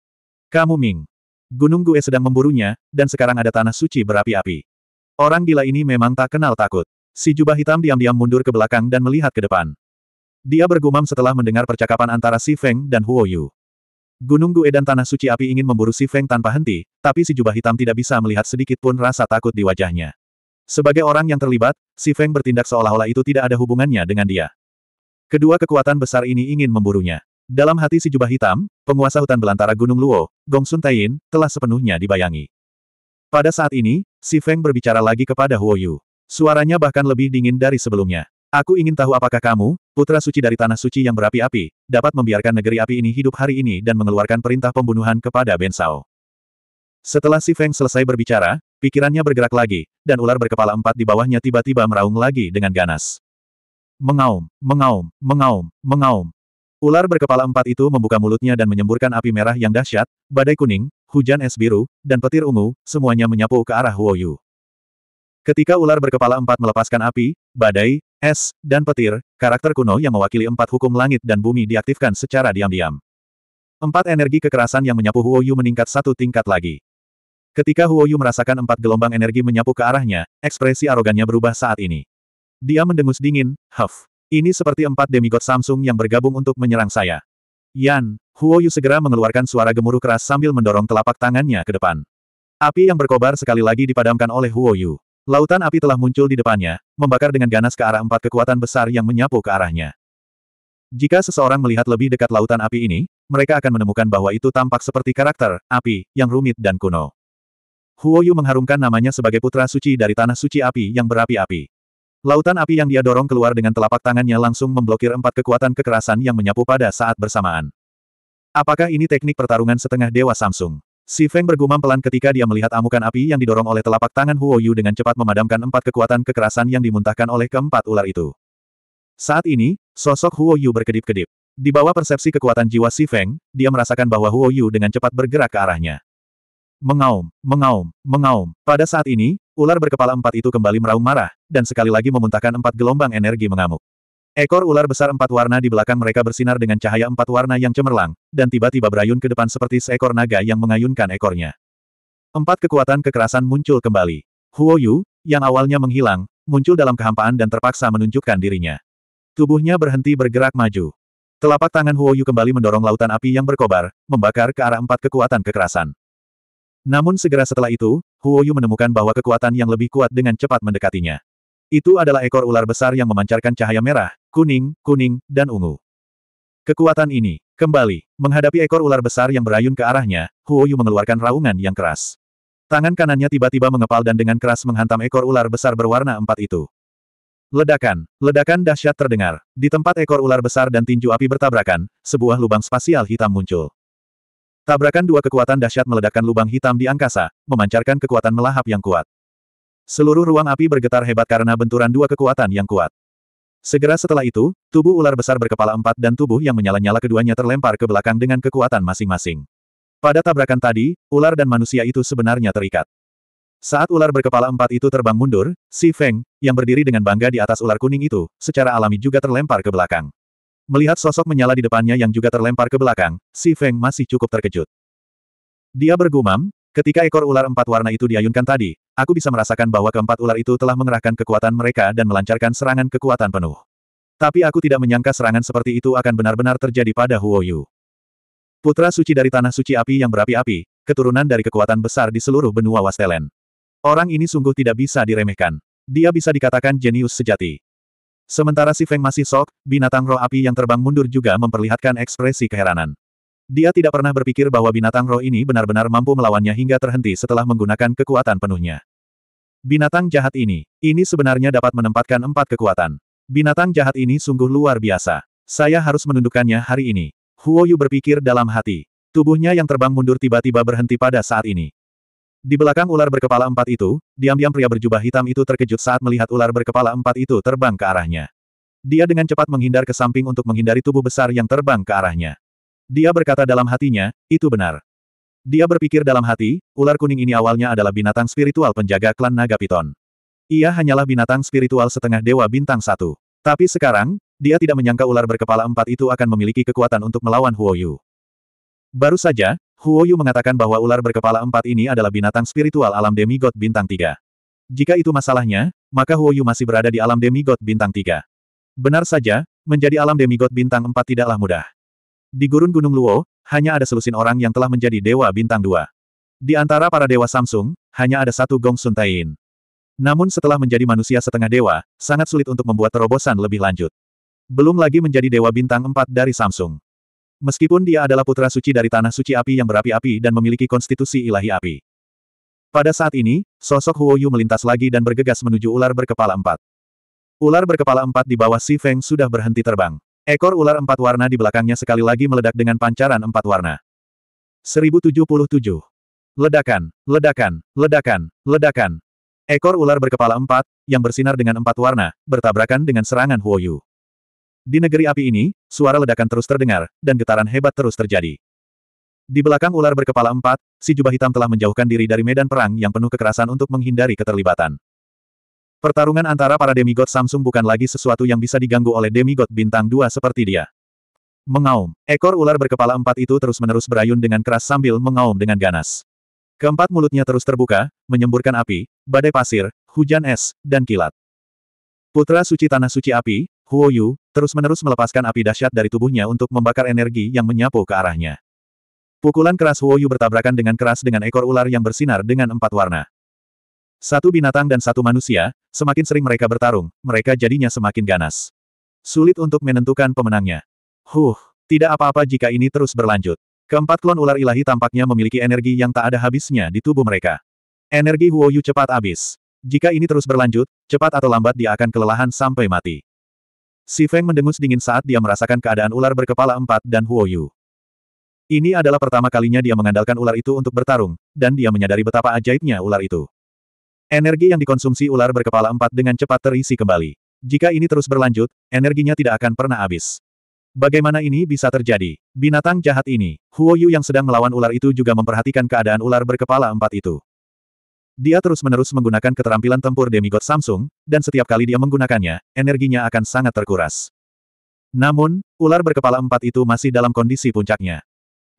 Kamu Ming. Gunung Gue sedang memburunya, dan sekarang ada tanah suci berapi-api. Orang gila ini memang tak kenal takut. Si jubah hitam diam-diam mundur ke belakang dan melihat ke depan. Dia bergumam setelah mendengar percakapan antara Si Feng dan Huo Yu. Gunung Gue dan Tanah Suci Api ingin memburu Si Feng tanpa henti, tapi si jubah hitam tidak bisa melihat sedikit pun rasa takut di wajahnya. Sebagai orang yang terlibat, Si Feng bertindak seolah-olah itu tidak ada hubungannya dengan dia. Kedua kekuatan besar ini ingin memburunya. Dalam hati si jubah hitam, penguasa hutan belantara Gunung Luo, Gong Sun Taiyin, telah sepenuhnya dibayangi. Pada saat ini, si Feng berbicara lagi kepada Huo Yu. Suaranya bahkan lebih dingin dari sebelumnya. Aku ingin tahu apakah kamu, putra suci dari tanah suci yang berapi-api, dapat membiarkan negeri api ini hidup hari ini dan mengeluarkan perintah pembunuhan kepada Ben Sao. Setelah si Feng selesai berbicara, pikirannya bergerak lagi, dan ular berkepala empat di bawahnya tiba-tiba meraung lagi dengan ganas. Mengaum, mengaum, mengaum, mengaum. Ular berkepala empat itu membuka mulutnya dan menyemburkan api merah yang dahsyat, badai kuning, hujan es biru, dan petir ungu, semuanya menyapu ke arah Huo Yu. Ketika ular berkepala empat melepaskan api, badai, es, dan petir, karakter kuno yang mewakili empat hukum langit dan bumi diaktifkan secara diam-diam. Empat energi kekerasan yang menyapu Huo Yu meningkat satu tingkat lagi. Ketika Huo Yu merasakan empat gelombang energi menyapu ke arahnya, ekspresi arogannya berubah saat ini. Dia mendengus dingin, huff. Ini seperti empat demigod Samsung yang bergabung untuk menyerang saya. Yan, Huo Yu segera mengeluarkan suara gemuruh keras sambil mendorong telapak tangannya ke depan. Api yang berkobar sekali lagi dipadamkan oleh Huo Yu. Lautan api telah muncul di depannya, membakar dengan ganas ke arah empat kekuatan besar yang menyapu ke arahnya. Jika seseorang melihat lebih dekat lautan api ini, mereka akan menemukan bahwa itu tampak seperti karakter, api, yang rumit dan kuno. Huo Yu mengharumkan namanya sebagai putra suci dari tanah suci api yang berapi-api. Lautan api yang dia dorong keluar dengan telapak tangannya langsung memblokir empat kekuatan kekerasan yang menyapu pada saat bersamaan. Apakah ini teknik pertarungan setengah dewa Samsung? Si Feng bergumam pelan ketika dia melihat amukan api yang didorong oleh telapak tangan Huo Yu dengan cepat memadamkan empat kekuatan kekerasan yang dimuntahkan oleh keempat ular itu. Saat ini, sosok Huo Yu berkedip-kedip. Di bawah persepsi kekuatan jiwa Si Feng, dia merasakan bahwa Huo Yu dengan cepat bergerak ke arahnya. Mengaum, mengaum, mengaum. Pada saat ini, Ular berkepala empat itu kembali meraung marah, dan sekali lagi memuntahkan empat gelombang energi mengamuk. Ekor ular besar empat warna di belakang mereka bersinar dengan cahaya empat warna yang cemerlang, dan tiba-tiba berayun ke depan seperti seekor naga yang mengayunkan ekornya. Empat kekuatan kekerasan muncul kembali. Huo Yu, yang awalnya menghilang, muncul dalam kehampaan dan terpaksa menunjukkan dirinya. Tubuhnya berhenti bergerak maju. Telapak tangan Huo Yu kembali mendorong lautan api yang berkobar, membakar ke arah empat kekuatan kekerasan. Namun segera setelah itu, Huo Yu menemukan bahwa kekuatan yang lebih kuat dengan cepat mendekatinya. Itu adalah ekor ular besar yang memancarkan cahaya merah, kuning, kuning, dan ungu. Kekuatan ini, kembali, menghadapi ekor ular besar yang berayun ke arahnya, Huo Yu mengeluarkan raungan yang keras. Tangan kanannya tiba-tiba mengepal dan dengan keras menghantam ekor ular besar berwarna empat itu. Ledakan, ledakan dahsyat terdengar. Di tempat ekor ular besar dan tinju api bertabrakan, sebuah lubang spasial hitam muncul. Tabrakan dua kekuatan dahsyat meledakkan lubang hitam di angkasa, memancarkan kekuatan melahap yang kuat. Seluruh ruang api bergetar hebat karena benturan dua kekuatan yang kuat. Segera setelah itu, tubuh ular besar berkepala empat dan tubuh yang menyala-nyala keduanya terlempar ke belakang dengan kekuatan masing-masing. Pada tabrakan tadi, ular dan manusia itu sebenarnya terikat. Saat ular berkepala empat itu terbang mundur, Si Feng, yang berdiri dengan bangga di atas ular kuning itu, secara alami juga terlempar ke belakang. Melihat sosok menyala di depannya yang juga terlempar ke belakang, Si Feng masih cukup terkejut. Dia bergumam, ketika ekor ular empat warna itu diayunkan tadi, aku bisa merasakan bahwa keempat ular itu telah mengerahkan kekuatan mereka dan melancarkan serangan kekuatan penuh. Tapi aku tidak menyangka serangan seperti itu akan benar-benar terjadi pada Huo Yu. Putra suci dari tanah suci api yang berapi-api, keturunan dari kekuatan besar di seluruh benua Wastelen. Orang ini sungguh tidak bisa diremehkan. Dia bisa dikatakan jenius sejati. Sementara si Feng masih sok, binatang roh api yang terbang mundur juga memperlihatkan ekspresi keheranan. Dia tidak pernah berpikir bahwa binatang roh ini benar-benar mampu melawannya hingga terhenti setelah menggunakan kekuatan penuhnya. Binatang jahat ini, ini sebenarnya dapat menempatkan empat kekuatan. Binatang jahat ini sungguh luar biasa. Saya harus menundukkannya hari ini. Huo Yu berpikir dalam hati. Tubuhnya yang terbang mundur tiba-tiba berhenti pada saat ini. Di belakang ular berkepala empat itu, diam-diam pria berjubah hitam itu terkejut saat melihat ular berkepala empat itu terbang ke arahnya. Dia dengan cepat menghindar ke samping untuk menghindari tubuh besar yang terbang ke arahnya. Dia berkata dalam hatinya, itu benar. Dia berpikir dalam hati, ular kuning ini awalnya adalah binatang spiritual penjaga klan naga piton. Ia hanyalah binatang spiritual setengah dewa bintang satu. Tapi sekarang, dia tidak menyangka ular berkepala empat itu akan memiliki kekuatan untuk melawan Huo Yu. Baru saja, Huo Yu mengatakan bahwa ular berkepala empat ini adalah binatang spiritual alam demigod bintang tiga. Jika itu masalahnya, maka Huo Yu masih berada di alam demigod bintang tiga. Benar saja, menjadi alam demigod bintang empat tidaklah mudah. Di gurun Gunung Luo, hanya ada selusin orang yang telah menjadi dewa bintang dua. Di antara para dewa Samsung, hanya ada satu Gong Sun Taiyin. Namun setelah menjadi manusia setengah dewa, sangat sulit untuk membuat terobosan lebih lanjut. Belum lagi menjadi dewa bintang empat dari Samsung. Meskipun dia adalah putra suci dari tanah suci api yang berapi-api dan memiliki konstitusi ilahi api. Pada saat ini, sosok Huo Yu melintas lagi dan bergegas menuju ular berkepala empat. Ular berkepala empat di bawah Si Feng sudah berhenti terbang. Ekor ular empat warna di belakangnya sekali lagi meledak dengan pancaran empat warna. 1077. Ledakan, ledakan, ledakan, ledakan. Ekor ular berkepala empat, yang bersinar dengan empat warna, bertabrakan dengan serangan Huo Yu. Di negeri api ini, suara ledakan terus terdengar, dan getaran hebat terus terjadi. Di belakang ular berkepala empat, si jubah hitam telah menjauhkan diri dari medan perang yang penuh kekerasan untuk menghindari keterlibatan. Pertarungan antara para demigod Samsung bukan lagi sesuatu yang bisa diganggu oleh demigod bintang dua seperti dia. Mengaum, ekor ular berkepala empat itu terus-menerus berayun dengan keras sambil mengaum dengan ganas. Keempat mulutnya terus terbuka, menyemburkan api, badai pasir, hujan es, dan kilat. Putra suci tanah suci api, Huo Yu, terus-menerus melepaskan api dahsyat dari tubuhnya untuk membakar energi yang menyapu ke arahnya. Pukulan keras Huo Yu bertabrakan dengan keras dengan ekor ular yang bersinar dengan empat warna. Satu binatang dan satu manusia, semakin sering mereka bertarung, mereka jadinya semakin ganas. Sulit untuk menentukan pemenangnya. Huh, tidak apa-apa jika ini terus berlanjut. Keempat klon ular ilahi tampaknya memiliki energi yang tak ada habisnya di tubuh mereka. Energi Huo Yu cepat habis. Jika ini terus berlanjut, cepat atau lambat dia akan kelelahan sampai mati. Si Feng mendengus dingin saat dia merasakan keadaan ular berkepala empat dan Huo Yu. Ini adalah pertama kalinya dia mengandalkan ular itu untuk bertarung, dan dia menyadari betapa ajaibnya ular itu. Energi yang dikonsumsi ular berkepala empat dengan cepat terisi kembali. Jika ini terus berlanjut, energinya tidak akan pernah habis. Bagaimana ini bisa terjadi? Binatang jahat ini, Huo Yu yang sedang melawan ular itu juga memperhatikan keadaan ular berkepala empat itu. Dia terus-menerus menggunakan keterampilan tempur demigod Samsung, dan setiap kali dia menggunakannya, energinya akan sangat terkuras. Namun, ular berkepala empat itu masih dalam kondisi puncaknya.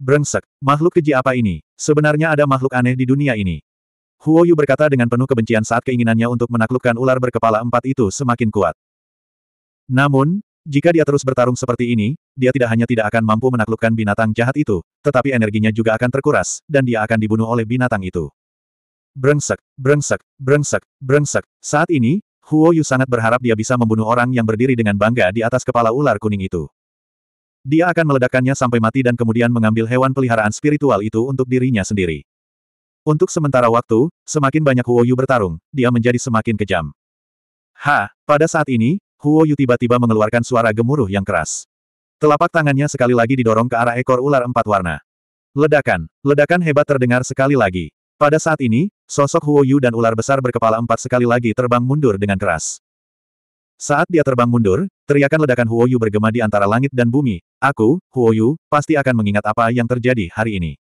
Brengsek, makhluk keji apa ini? Sebenarnya ada makhluk aneh di dunia ini. Huo Yu berkata dengan penuh kebencian saat keinginannya untuk menaklukkan ular berkepala empat itu semakin kuat. Namun, jika dia terus bertarung seperti ini, dia tidak hanya tidak akan mampu menaklukkan binatang jahat itu, tetapi energinya juga akan terkuras, dan dia akan dibunuh oleh binatang itu. Brengsek, brengsek, brengsek, brengsek. Saat ini, Huo Yu sangat berharap dia bisa membunuh orang yang berdiri dengan bangga di atas kepala ular kuning itu. Dia akan meledakkannya sampai mati dan kemudian mengambil hewan peliharaan spiritual itu untuk dirinya sendiri. Untuk sementara waktu, semakin banyak Huo Yu bertarung, dia menjadi semakin kejam. Ha, pada saat ini, Huo Yu tiba-tiba mengeluarkan suara gemuruh yang keras. Telapak tangannya sekali lagi didorong ke arah ekor ular empat warna. Ledakan, ledakan hebat terdengar sekali lagi. Pada saat ini, sosok Huo Yu dan ular besar berkepala empat sekali lagi terbang mundur dengan keras. Saat dia terbang mundur, teriakan ledakan Huo Yu bergema di antara langit dan bumi. Aku, Huo Yu, pasti akan mengingat apa yang terjadi hari ini.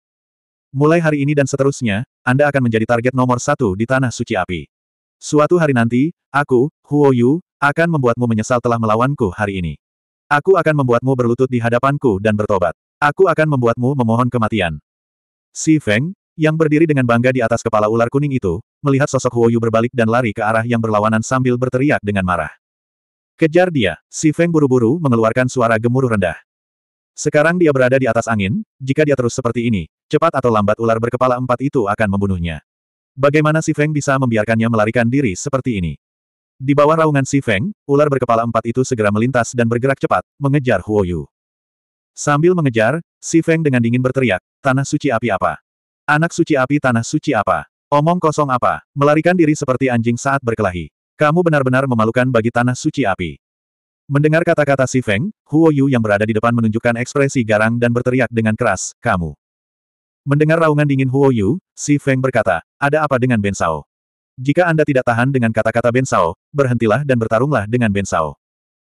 Mulai hari ini dan seterusnya, Anda akan menjadi target nomor satu di Tanah Suci Api. Suatu hari nanti, aku, Huo Yu, akan membuatmu menyesal telah melawanku hari ini. Aku akan membuatmu berlutut di hadapanku dan bertobat. Aku akan membuatmu memohon kematian. Si Feng, yang berdiri dengan bangga di atas kepala ular kuning itu, melihat sosok Huo Yu berbalik dan lari ke arah yang berlawanan sambil berteriak dengan marah. Kejar dia, si Feng buru-buru mengeluarkan suara gemuruh rendah. Sekarang dia berada di atas angin, jika dia terus seperti ini, cepat atau lambat ular berkepala empat itu akan membunuhnya. Bagaimana si Feng bisa membiarkannya melarikan diri seperti ini? Di bawah raungan si Feng, ular berkepala empat itu segera melintas dan bergerak cepat, mengejar Huo Yu. Sambil mengejar, si Feng dengan dingin berteriak, tanah suci api apa? Anak suci api tanah suci apa? Omong kosong apa? Melarikan diri seperti anjing saat berkelahi. Kamu benar-benar memalukan bagi tanah suci api. Mendengar kata-kata si Feng, Huo Yu yang berada di depan menunjukkan ekspresi garang dan berteriak dengan keras, kamu. Mendengar raungan dingin Huo Yu, si Feng berkata, ada apa dengan Ben Sao? Jika Anda tidak tahan dengan kata-kata Ben Sao, berhentilah dan bertarunglah dengan Ben Sao.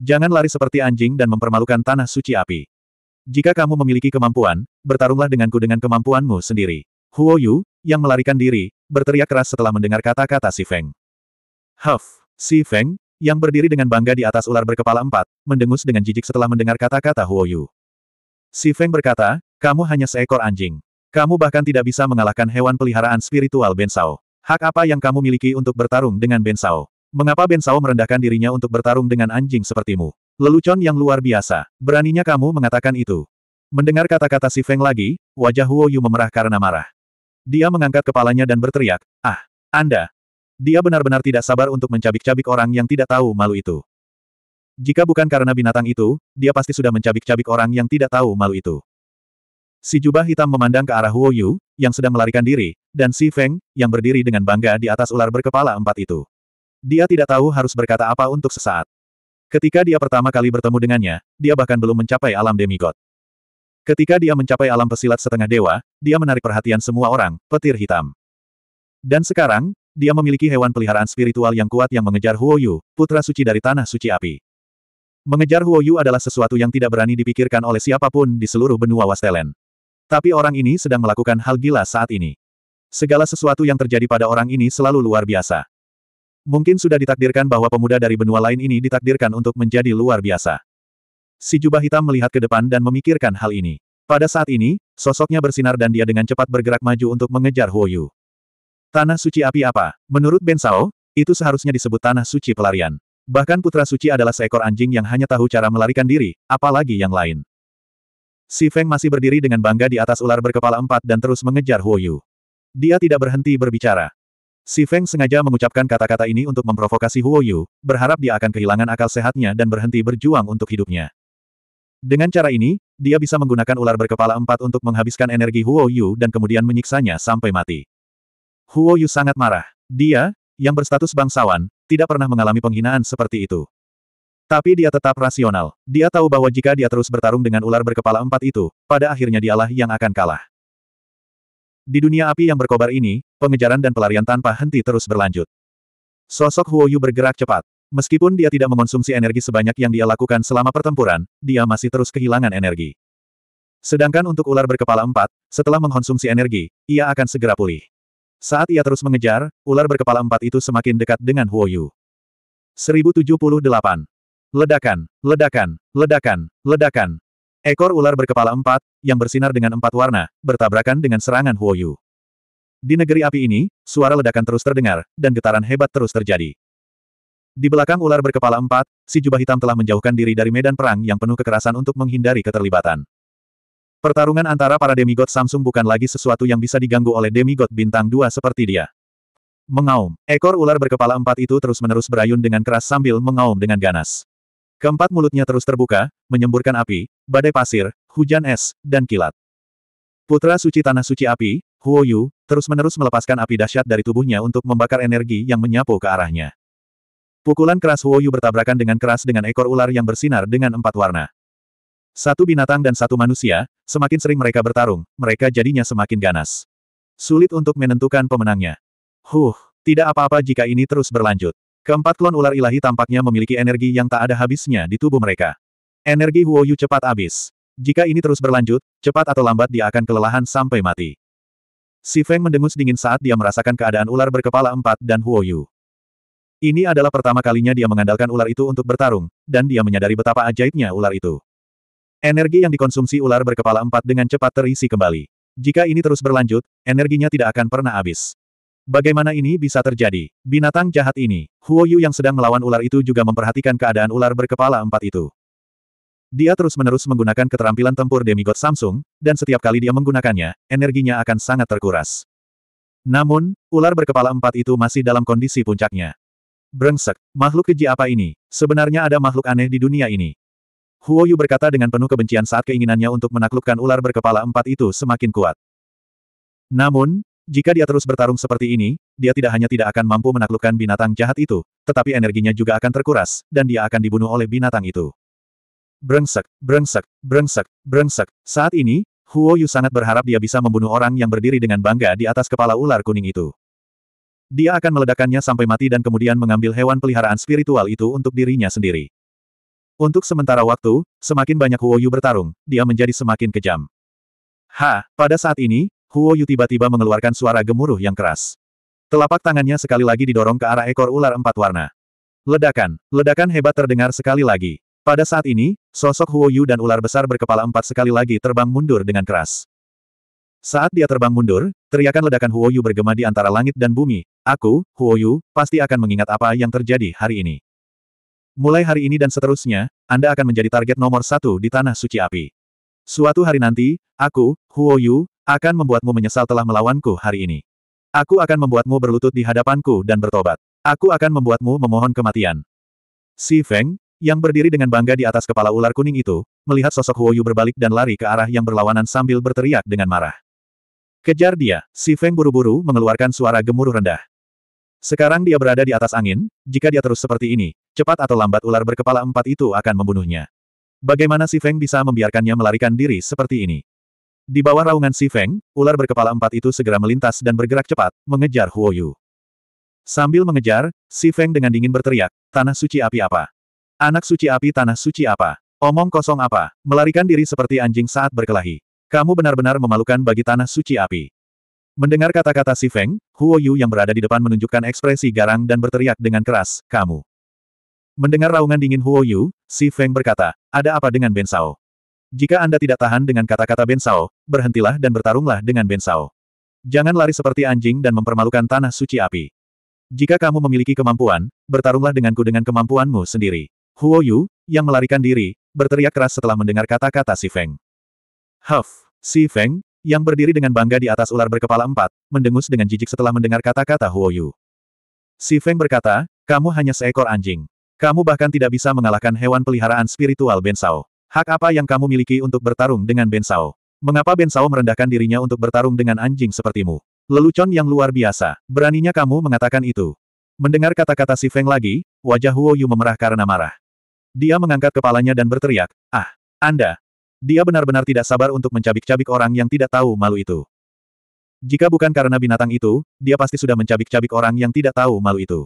Jangan lari seperti anjing dan mempermalukan tanah suci api. Jika kamu memiliki kemampuan, bertarunglah denganku dengan kemampuanmu sendiri. Huo Yu, yang melarikan diri, berteriak keras setelah mendengar kata-kata si Feng. Huff, si Feng, yang berdiri dengan bangga di atas ular berkepala empat, mendengus dengan jijik setelah mendengar kata-kata Huo Yu. Si Feng berkata, kamu hanya seekor anjing. Kamu bahkan tidak bisa mengalahkan hewan peliharaan spiritual Ben Sao. Hak apa yang kamu miliki untuk bertarung dengan Ben Sao? Mengapa Ben Sao merendahkan dirinya untuk bertarung dengan anjing sepertimu? Lelucon yang luar biasa. Beraninya kamu mengatakan itu. Mendengar kata-kata si Feng lagi, wajah Huo Yu memerah karena marah. Dia mengangkat kepalanya dan berteriak, Ah, Anda, dia benar-benar tidak sabar untuk mencabik-cabik orang yang tidak tahu malu itu. Jika bukan karena binatang itu, dia pasti sudah mencabik-cabik orang yang tidak tahu malu itu. Si jubah hitam memandang ke arah Huo Yu, yang sedang melarikan diri, dan Si Feng, yang berdiri dengan bangga di atas ular berkepala empat itu. Dia tidak tahu harus berkata apa untuk sesaat. Ketika dia pertama kali bertemu dengannya, dia bahkan belum mencapai alam demigod. Ketika dia mencapai alam pesilat setengah dewa, dia menarik perhatian semua orang, petir hitam. Dan sekarang, dia memiliki hewan peliharaan spiritual yang kuat yang mengejar Huo Yu, putra suci dari tanah suci api. Mengejar Huo Yu adalah sesuatu yang tidak berani dipikirkan oleh siapa pun di seluruh benua Wastelen. Tapi orang ini sedang melakukan hal gila saat ini. Segala sesuatu yang terjadi pada orang ini selalu luar biasa. Mungkin sudah ditakdirkan bahwa pemuda dari benua lain ini ditakdirkan untuk menjadi luar biasa. Si jubah hitam melihat ke depan dan memikirkan hal ini. Pada saat ini, sosoknya bersinar dan dia dengan cepat bergerak maju untuk mengejar Huo Yu. Tanah suci api apa? Menurut Ben Sao, itu seharusnya disebut tanah suci pelarian. Bahkan putra suci adalah seekor anjing yang hanya tahu cara melarikan diri, apalagi yang lain. Si Feng masih berdiri dengan bangga di atas ular berkepala empat dan terus mengejar Huo Yu. Dia tidak berhenti berbicara. Si Feng sengaja mengucapkan kata-kata ini untuk memprovokasi Huo Yu, berharap dia akan kehilangan akal sehatnya dan berhenti berjuang untuk hidupnya. Dengan cara ini, dia bisa menggunakan ular berkepala empat untuk menghabiskan energi Huo Yu dan kemudian menyiksanya sampai mati. Huo Yu sangat marah. Dia, yang berstatus bangsawan, tidak pernah mengalami penghinaan seperti itu. Tapi dia tetap rasional. Dia tahu bahwa jika dia terus bertarung dengan ular berkepala empat itu, pada akhirnya dialah yang akan kalah. Di dunia api yang berkobar ini, pengejaran dan pelarian tanpa henti terus berlanjut. Sosok Huo Yu bergerak cepat. Meskipun dia tidak mengonsumsi energi sebanyak yang dia lakukan selama pertempuran, dia masih terus kehilangan energi. Sedangkan untuk ular berkepala empat, setelah mengkonsumsi energi, ia akan segera pulih. Saat ia terus mengejar, ular berkepala empat itu semakin dekat dengan Huo Yu. 1078. Ledakan, ledakan, ledakan, ledakan. Ekor ular berkepala empat, yang bersinar dengan empat warna, bertabrakan dengan serangan Huo Yu. Di negeri api ini, suara ledakan terus terdengar, dan getaran hebat terus terjadi. Di belakang ular berkepala empat, si jubah hitam telah menjauhkan diri dari medan perang yang penuh kekerasan untuk menghindari keterlibatan. Pertarungan antara para demigod Samsung bukan lagi sesuatu yang bisa diganggu oleh demigod bintang dua seperti dia. Mengaum. Ekor ular berkepala empat itu terus-menerus berayun dengan keras sambil mengaum dengan ganas. Keempat mulutnya terus terbuka, menyemburkan api, badai pasir, hujan es, dan kilat. Putra suci tanah suci api, Huo Yu, terus-menerus melepaskan api dahsyat dari tubuhnya untuk membakar energi yang menyapu ke arahnya. Pukulan keras Huo Yu bertabrakan dengan keras dengan ekor ular yang bersinar dengan empat warna. Satu binatang dan satu manusia, semakin sering mereka bertarung, mereka jadinya semakin ganas. Sulit untuk menentukan pemenangnya. Huh, tidak apa-apa jika ini terus berlanjut. Keempat klon ular ilahi tampaknya memiliki energi yang tak ada habisnya di tubuh mereka. Energi Huo Yu cepat habis. Jika ini terus berlanjut, cepat atau lambat dia akan kelelahan sampai mati. Si Feng mendengus dingin saat dia merasakan keadaan ular berkepala empat dan Huo Yu. Ini adalah pertama kalinya dia mengandalkan ular itu untuk bertarung, dan dia menyadari betapa ajaibnya ular itu. Energi yang dikonsumsi ular berkepala empat dengan cepat terisi kembali. Jika ini terus berlanjut, energinya tidak akan pernah habis. Bagaimana ini bisa terjadi? Binatang jahat ini, Huo Yu yang sedang melawan ular itu juga memperhatikan keadaan ular berkepala empat itu. Dia terus-menerus menggunakan keterampilan tempur demigod Samsung, dan setiap kali dia menggunakannya, energinya akan sangat terkuras. Namun, ular berkepala empat itu masih dalam kondisi puncaknya. Brengsek, makhluk keji apa ini? Sebenarnya ada makhluk aneh di dunia ini. Huo Yu berkata dengan penuh kebencian saat keinginannya untuk menaklukkan ular berkepala empat itu semakin kuat. Namun, jika dia terus bertarung seperti ini, dia tidak hanya tidak akan mampu menaklukkan binatang jahat itu, tetapi energinya juga akan terkuras, dan dia akan dibunuh oleh binatang itu. Brengsek, brengsek, brengsek, brengsek. Saat ini, Huo Yu sangat berharap dia bisa membunuh orang yang berdiri dengan bangga di atas kepala ular kuning itu. Dia akan meledakkannya sampai mati dan kemudian mengambil hewan peliharaan spiritual itu untuk dirinya sendiri. Untuk sementara waktu, semakin banyak Huo Yu bertarung, dia menjadi semakin kejam. Ha, pada saat ini, Huo Yu tiba-tiba mengeluarkan suara gemuruh yang keras. Telapak tangannya sekali lagi didorong ke arah ekor ular empat warna. Ledakan, ledakan hebat terdengar sekali lagi. Pada saat ini, sosok Huo Yu dan ular besar berkepala empat sekali lagi terbang mundur dengan keras. Saat dia terbang mundur, teriakan ledakan Huo Yu bergema di antara langit dan bumi. Aku, Huo Yu, pasti akan mengingat apa yang terjadi hari ini. Mulai hari ini dan seterusnya, Anda akan menjadi target nomor satu di Tanah Suci Api. Suatu hari nanti, aku, Huo Yu, akan membuatmu menyesal telah melawanku hari ini. Aku akan membuatmu berlutut di hadapanku dan bertobat. Aku akan membuatmu memohon kematian. Si Feng, yang berdiri dengan bangga di atas kepala ular kuning itu, melihat sosok Huo Yu berbalik dan lari ke arah yang berlawanan sambil berteriak dengan marah. Kejar dia, si Feng buru-buru mengeluarkan suara gemuruh rendah. Sekarang dia berada di atas angin, jika dia terus seperti ini, cepat atau lambat ular berkepala empat itu akan membunuhnya. Bagaimana si Feng bisa membiarkannya melarikan diri seperti ini? Di bawah raungan si Feng, ular berkepala empat itu segera melintas dan bergerak cepat, mengejar Huo Yu. Sambil mengejar, si Feng dengan dingin berteriak, tanah suci api apa? Anak suci api tanah suci apa? Omong kosong apa? Melarikan diri seperti anjing saat berkelahi. Kamu benar-benar memalukan bagi tanah suci api. Mendengar kata-kata si Feng, Huo Yu yang berada di depan menunjukkan ekspresi garang dan berteriak dengan keras, kamu. Mendengar raungan dingin Huo Yu, si Feng berkata, ada apa dengan Ben Sao? Jika Anda tidak tahan dengan kata-kata Ben Sao, berhentilah dan bertarunglah dengan Ben Sao. Jangan lari seperti anjing dan mempermalukan tanah suci api. Jika kamu memiliki kemampuan, bertarunglah denganku dengan kemampuanmu sendiri. Huo Yu, yang melarikan diri, berteriak keras setelah mendengar kata-kata si Feng. Huff, si Feng, yang berdiri dengan bangga di atas ular berkepala empat, mendengus dengan jijik setelah mendengar kata-kata Huo Yu. Si Feng berkata, kamu hanya seekor anjing. Kamu bahkan tidak bisa mengalahkan hewan peliharaan spiritual Ben Sao. Hak apa yang kamu miliki untuk bertarung dengan Ben Sao? Mengapa Ben Sao merendahkan dirinya untuk bertarung dengan anjing sepertimu? Lelucon yang luar biasa. Beraninya kamu mengatakan itu. Mendengar kata-kata si Feng lagi, wajah Huo Yu memerah karena marah. Dia mengangkat kepalanya dan berteriak, Ah, Anda! Dia benar-benar tidak sabar untuk mencabik-cabik orang yang tidak tahu malu itu. Jika bukan karena binatang itu, dia pasti sudah mencabik-cabik orang yang tidak tahu malu itu.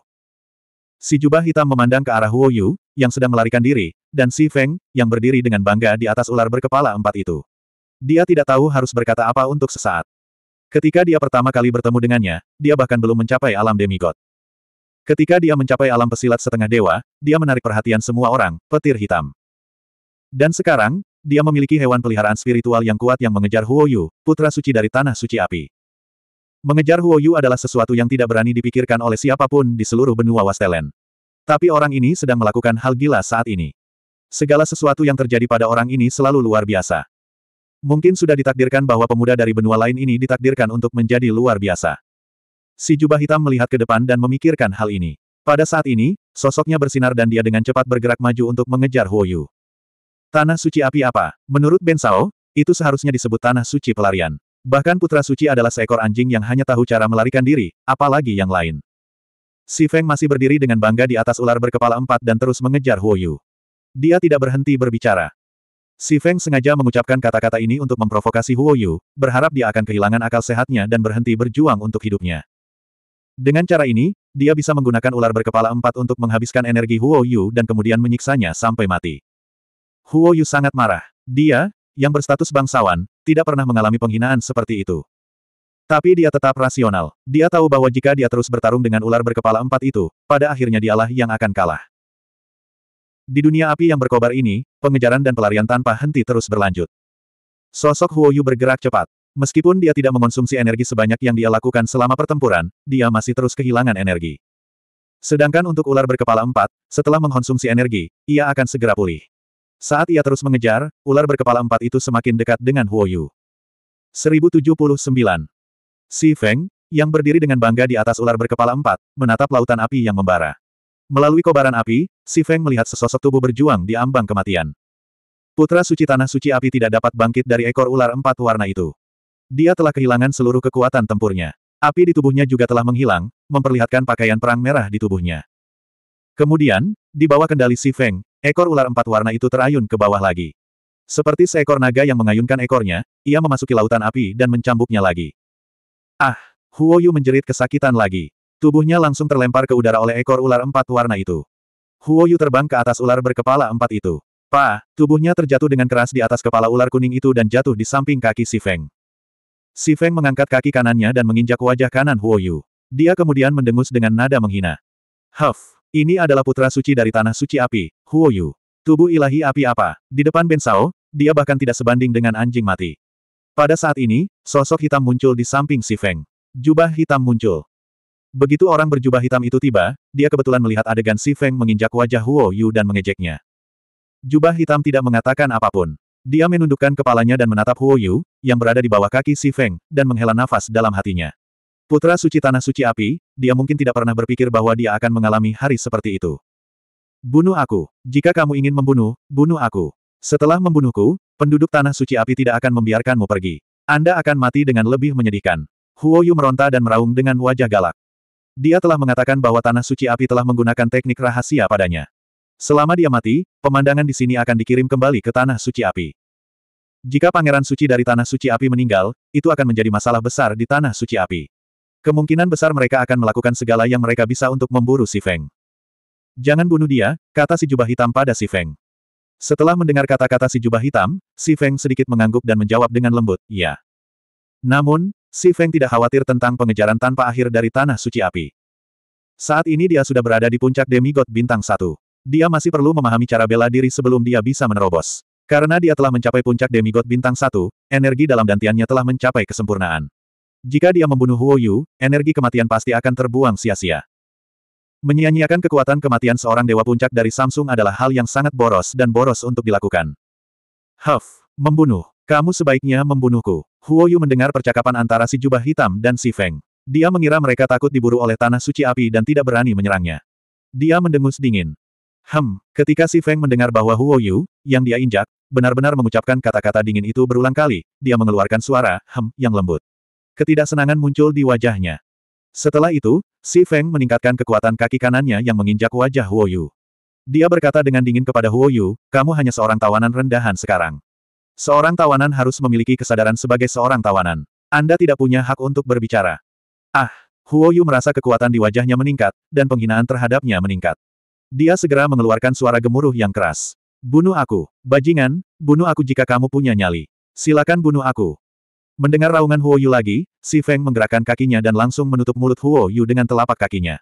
Si jubah hitam memandang ke arah Huo Yu, yang sedang melarikan diri, dan Si Feng, yang berdiri dengan bangga di atas ular berkepala empat itu. Dia tidak tahu harus berkata apa untuk sesaat. Ketika dia pertama kali bertemu dengannya, dia bahkan belum mencapai alam demigod. Ketika dia mencapai alam pesilat setengah dewa, dia menarik perhatian semua orang, petir hitam. Dan sekarang, dia memiliki hewan peliharaan spiritual yang kuat yang mengejar Huo Yu, putra suci dari tanah suci api. Mengejar Huo Yu adalah sesuatu yang tidak berani dipikirkan oleh siapa pun di seluruh benua Wastelen. Tapi orang ini sedang melakukan hal gila saat ini. Segala sesuatu yang terjadi pada orang ini selalu luar biasa. Mungkin sudah ditakdirkan bahwa pemuda dari benua lain ini ditakdirkan untuk menjadi luar biasa. Si jubah hitam melihat ke depan dan memikirkan hal ini. Pada saat ini, sosoknya bersinar dan dia dengan cepat bergerak maju untuk mengejar Huo Yu. Tanah suci api apa? Menurut Ben Sao, itu seharusnya disebut tanah suci pelarian. Bahkan putra suci adalah seekor anjing yang hanya tahu cara melarikan diri, apalagi yang lain. Si Feng masih berdiri dengan bangga di atas ular berkepala empat dan terus mengejar Huo Yu. Dia tidak berhenti berbicara. Si Feng sengaja mengucapkan kata-kata ini untuk memprovokasi Huo Yu, berharap dia akan kehilangan akal sehatnya dan berhenti berjuang untuk hidupnya. Dengan cara ini, dia bisa menggunakan ular berkepala empat untuk menghabiskan energi Huo Yu dan kemudian menyiksanya sampai mati. Huo Yu sangat marah. Dia, yang berstatus bangsawan, tidak pernah mengalami penghinaan seperti itu. Tapi dia tetap rasional. Dia tahu bahwa jika dia terus bertarung dengan ular berkepala empat itu, pada akhirnya dialah yang akan kalah. Di dunia api yang berkobar ini, pengejaran dan pelarian tanpa henti terus berlanjut. Sosok Huo Yu bergerak cepat. Meskipun dia tidak mengonsumsi energi sebanyak yang dia lakukan selama pertempuran, dia masih terus kehilangan energi. Sedangkan untuk ular berkepala empat, setelah mengkonsumsi energi, ia akan segera pulih. Saat ia terus mengejar, ular berkepala empat itu semakin dekat dengan Huo Yu. 1079 Si Feng, yang berdiri dengan bangga di atas ular berkepala empat, menatap lautan api yang membara. Melalui kobaran api, Si Feng melihat sesosok tubuh berjuang di ambang kematian. Putra suci tanah suci api tidak dapat bangkit dari ekor ular empat warna itu. Dia telah kehilangan seluruh kekuatan tempurnya. Api di tubuhnya juga telah menghilang, memperlihatkan pakaian perang merah di tubuhnya. Kemudian, di bawah kendali Si Feng, ekor ular empat warna itu terayun ke bawah lagi. Seperti seekor naga yang mengayunkan ekornya, ia memasuki lautan api dan mencambuknya lagi. Ah! Huo Yu menjerit kesakitan lagi. Tubuhnya langsung terlempar ke udara oleh ekor ular empat warna itu. Huo Yu terbang ke atas ular berkepala empat itu. Pa, tubuhnya terjatuh dengan keras di atas kepala ular kuning itu dan jatuh di samping kaki Si Feng. Si Feng mengangkat kaki kanannya dan menginjak wajah kanan Huo Yu. Dia kemudian mendengus dengan nada menghina. Huff, ini adalah putra suci dari tanah suci api, Huo Yu. Tubuh ilahi api apa? Di depan Ben Sao, dia bahkan tidak sebanding dengan anjing mati. Pada saat ini, sosok hitam muncul di samping si Feng. Jubah hitam muncul. Begitu orang berjubah hitam itu tiba, dia kebetulan melihat adegan si Feng menginjak wajah Huo Yu dan mengejeknya. Jubah hitam tidak mengatakan apa pun. Dia menundukkan kepalanya dan menatap Huo Yu, yang berada di bawah kaki si Feng, dan menghela nafas dalam hatinya. Putra suci tanah suci api, dia mungkin tidak pernah berpikir bahwa dia akan mengalami hari seperti itu. Bunuh aku. Jika kamu ingin membunuh, bunuh aku. Setelah membunuhku, penduduk tanah suci api tidak akan membiarkanmu pergi. Anda akan mati dengan lebih menyedihkan. Huo Yu meronta dan meraung dengan wajah galak. Dia telah mengatakan bahwa tanah suci api telah menggunakan teknik rahasia padanya. Selama dia mati, pemandangan di sini akan dikirim kembali ke tanah suci api. Jika pangeran suci dari tanah suci api meninggal, itu akan menjadi masalah besar di tanah suci api. Kemungkinan besar mereka akan melakukan segala yang mereka bisa untuk memburu si Feng. Jangan bunuh dia, kata si jubah hitam pada si Feng. Setelah mendengar kata-kata si jubah hitam, si Feng sedikit mengangguk dan menjawab dengan lembut, ya. Namun, si Feng tidak khawatir tentang pengejaran tanpa akhir dari tanah suci api. Saat ini dia sudah berada di puncak demigod bintang satu. Dia masih perlu memahami cara bela diri sebelum dia bisa menerobos. Karena dia telah mencapai puncak demigod bintang satu, energi dalam dantiannya telah mencapai kesempurnaan. Jika dia membunuh Huo Yu, energi kematian pasti akan terbuang sia-sia. Menyia-nyiakan kekuatan kematian seorang dewa puncak dari Samsung adalah hal yang sangat boros dan boros untuk dilakukan. Huff, membunuh. Kamu sebaiknya membunuhku. Huo Yu mendengar percakapan antara si jubah hitam dan si Feng. Dia mengira mereka takut diburu oleh tanah suci api dan tidak berani menyerangnya. Dia mendengus dingin. Hem, ketika si Feng mendengar bahwa Huo Yu, yang dia injak, benar-benar mengucapkan kata-kata dingin itu berulang kali, dia mengeluarkan suara, hem, yang lembut. Ketidaksenangan muncul di wajahnya. Setelah itu, Si Feng meningkatkan kekuatan kaki kanannya yang menginjak wajah Huo Yu. Dia berkata dengan dingin kepada Huo Yu, kamu hanya seorang tawanan rendahan sekarang. Seorang tawanan harus memiliki kesadaran sebagai seorang tawanan. Anda tidak punya hak untuk berbicara. Ah, Huo Yu merasa kekuatan di wajahnya meningkat, dan penghinaan terhadapnya meningkat. Dia segera mengeluarkan suara gemuruh yang keras. Bunuh aku, bajingan, bunuh aku jika kamu punya nyali. Silakan bunuh aku. Mendengar raungan Huo Yu lagi, Si Feng menggerakkan kakinya dan langsung menutup mulut Huo Yu dengan telapak kakinya.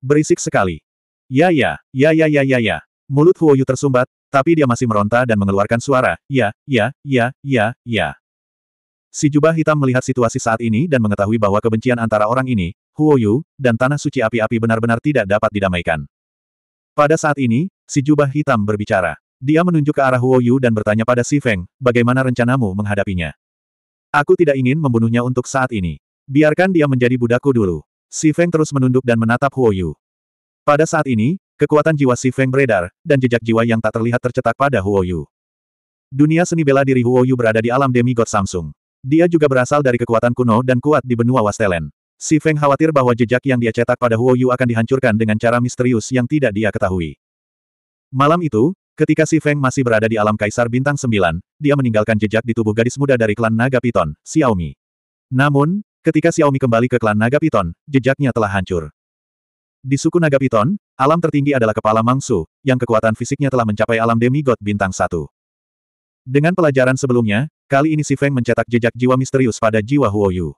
Berisik sekali. Ya ya, ya ya ya ya ya. Mulut Huo Yu tersumbat, tapi dia masih meronta dan mengeluarkan suara, ya, ya, ya, ya, ya. Si jubah hitam melihat situasi saat ini dan mengetahui bahwa kebencian antara orang ini, Huo Yu, dan tanah suci api-api benar-benar tidak dapat didamaikan. Pada saat ini, si jubah hitam berbicara. Dia menunjuk ke arah Huo Yu dan bertanya pada Si Feng, bagaimana rencanamu menghadapinya? Aku tidak ingin membunuhnya untuk saat ini. Biarkan dia menjadi budakku dulu. Si Feng terus menunduk dan menatap Huo Yu. Pada saat ini, kekuatan jiwa Si Feng beredar, dan jejak jiwa yang tak terlihat tercetak pada Huo Yu. Dunia seni bela diri Huo Yu berada di alam demigod Samsung. Dia juga berasal dari kekuatan kuno dan kuat di benua Wastelen. Si Feng khawatir bahwa jejak yang dia cetak pada Huo Yu akan dihancurkan dengan cara misterius yang tidak dia ketahui. Malam itu, Ketika Si Feng masih berada di alam Kaisar Bintang Sembilan, dia meninggalkan jejak di tubuh gadis muda dari klan Naga Piton, Xiaomi. Namun, ketika Xiaomi kembali ke klan Naga Piton, jejaknya telah hancur. Di suku Naga Piton, alam tertinggi adalah kepala Mangsu, yang kekuatan fisiknya telah mencapai alam demigod bintang satu. Dengan pelajaran sebelumnya, kali ini Si Feng mencetak jejak jiwa misterius pada jiwa Huo Yu.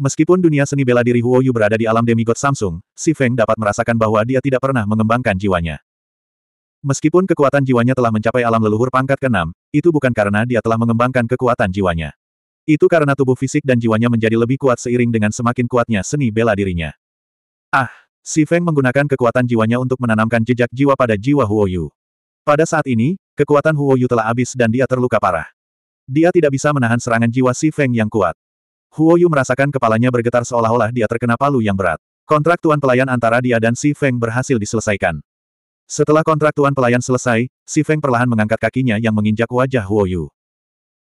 Meskipun dunia seni bela diri Huo Yu berada di alam demigod Samsung, Si Feng dapat merasakan bahwa dia tidak pernah mengembangkan jiwanya. Meskipun kekuatan jiwanya telah mencapai alam leluhur pangkat ke-6, itu bukan karena dia telah mengembangkan kekuatan jiwanya. Itu karena tubuh fisik dan jiwanya menjadi lebih kuat seiring dengan semakin kuatnya seni bela dirinya. Ah, Si Feng menggunakan kekuatan jiwanya untuk menanamkan jejak jiwa pada jiwa Huo Yu. Pada saat ini, kekuatan Huo Yu telah habis dan dia terluka parah. Dia tidak bisa menahan serangan jiwa Si Feng yang kuat. Huo Yu merasakan kepalanya bergetar seolah-olah dia terkena palu yang berat. Kontrak tuan pelayan antara dia dan Si Feng berhasil diselesaikan. Setelah kontrak tuan pelayan selesai, Si Feng perlahan mengangkat kakinya yang menginjak wajah Huo Yu.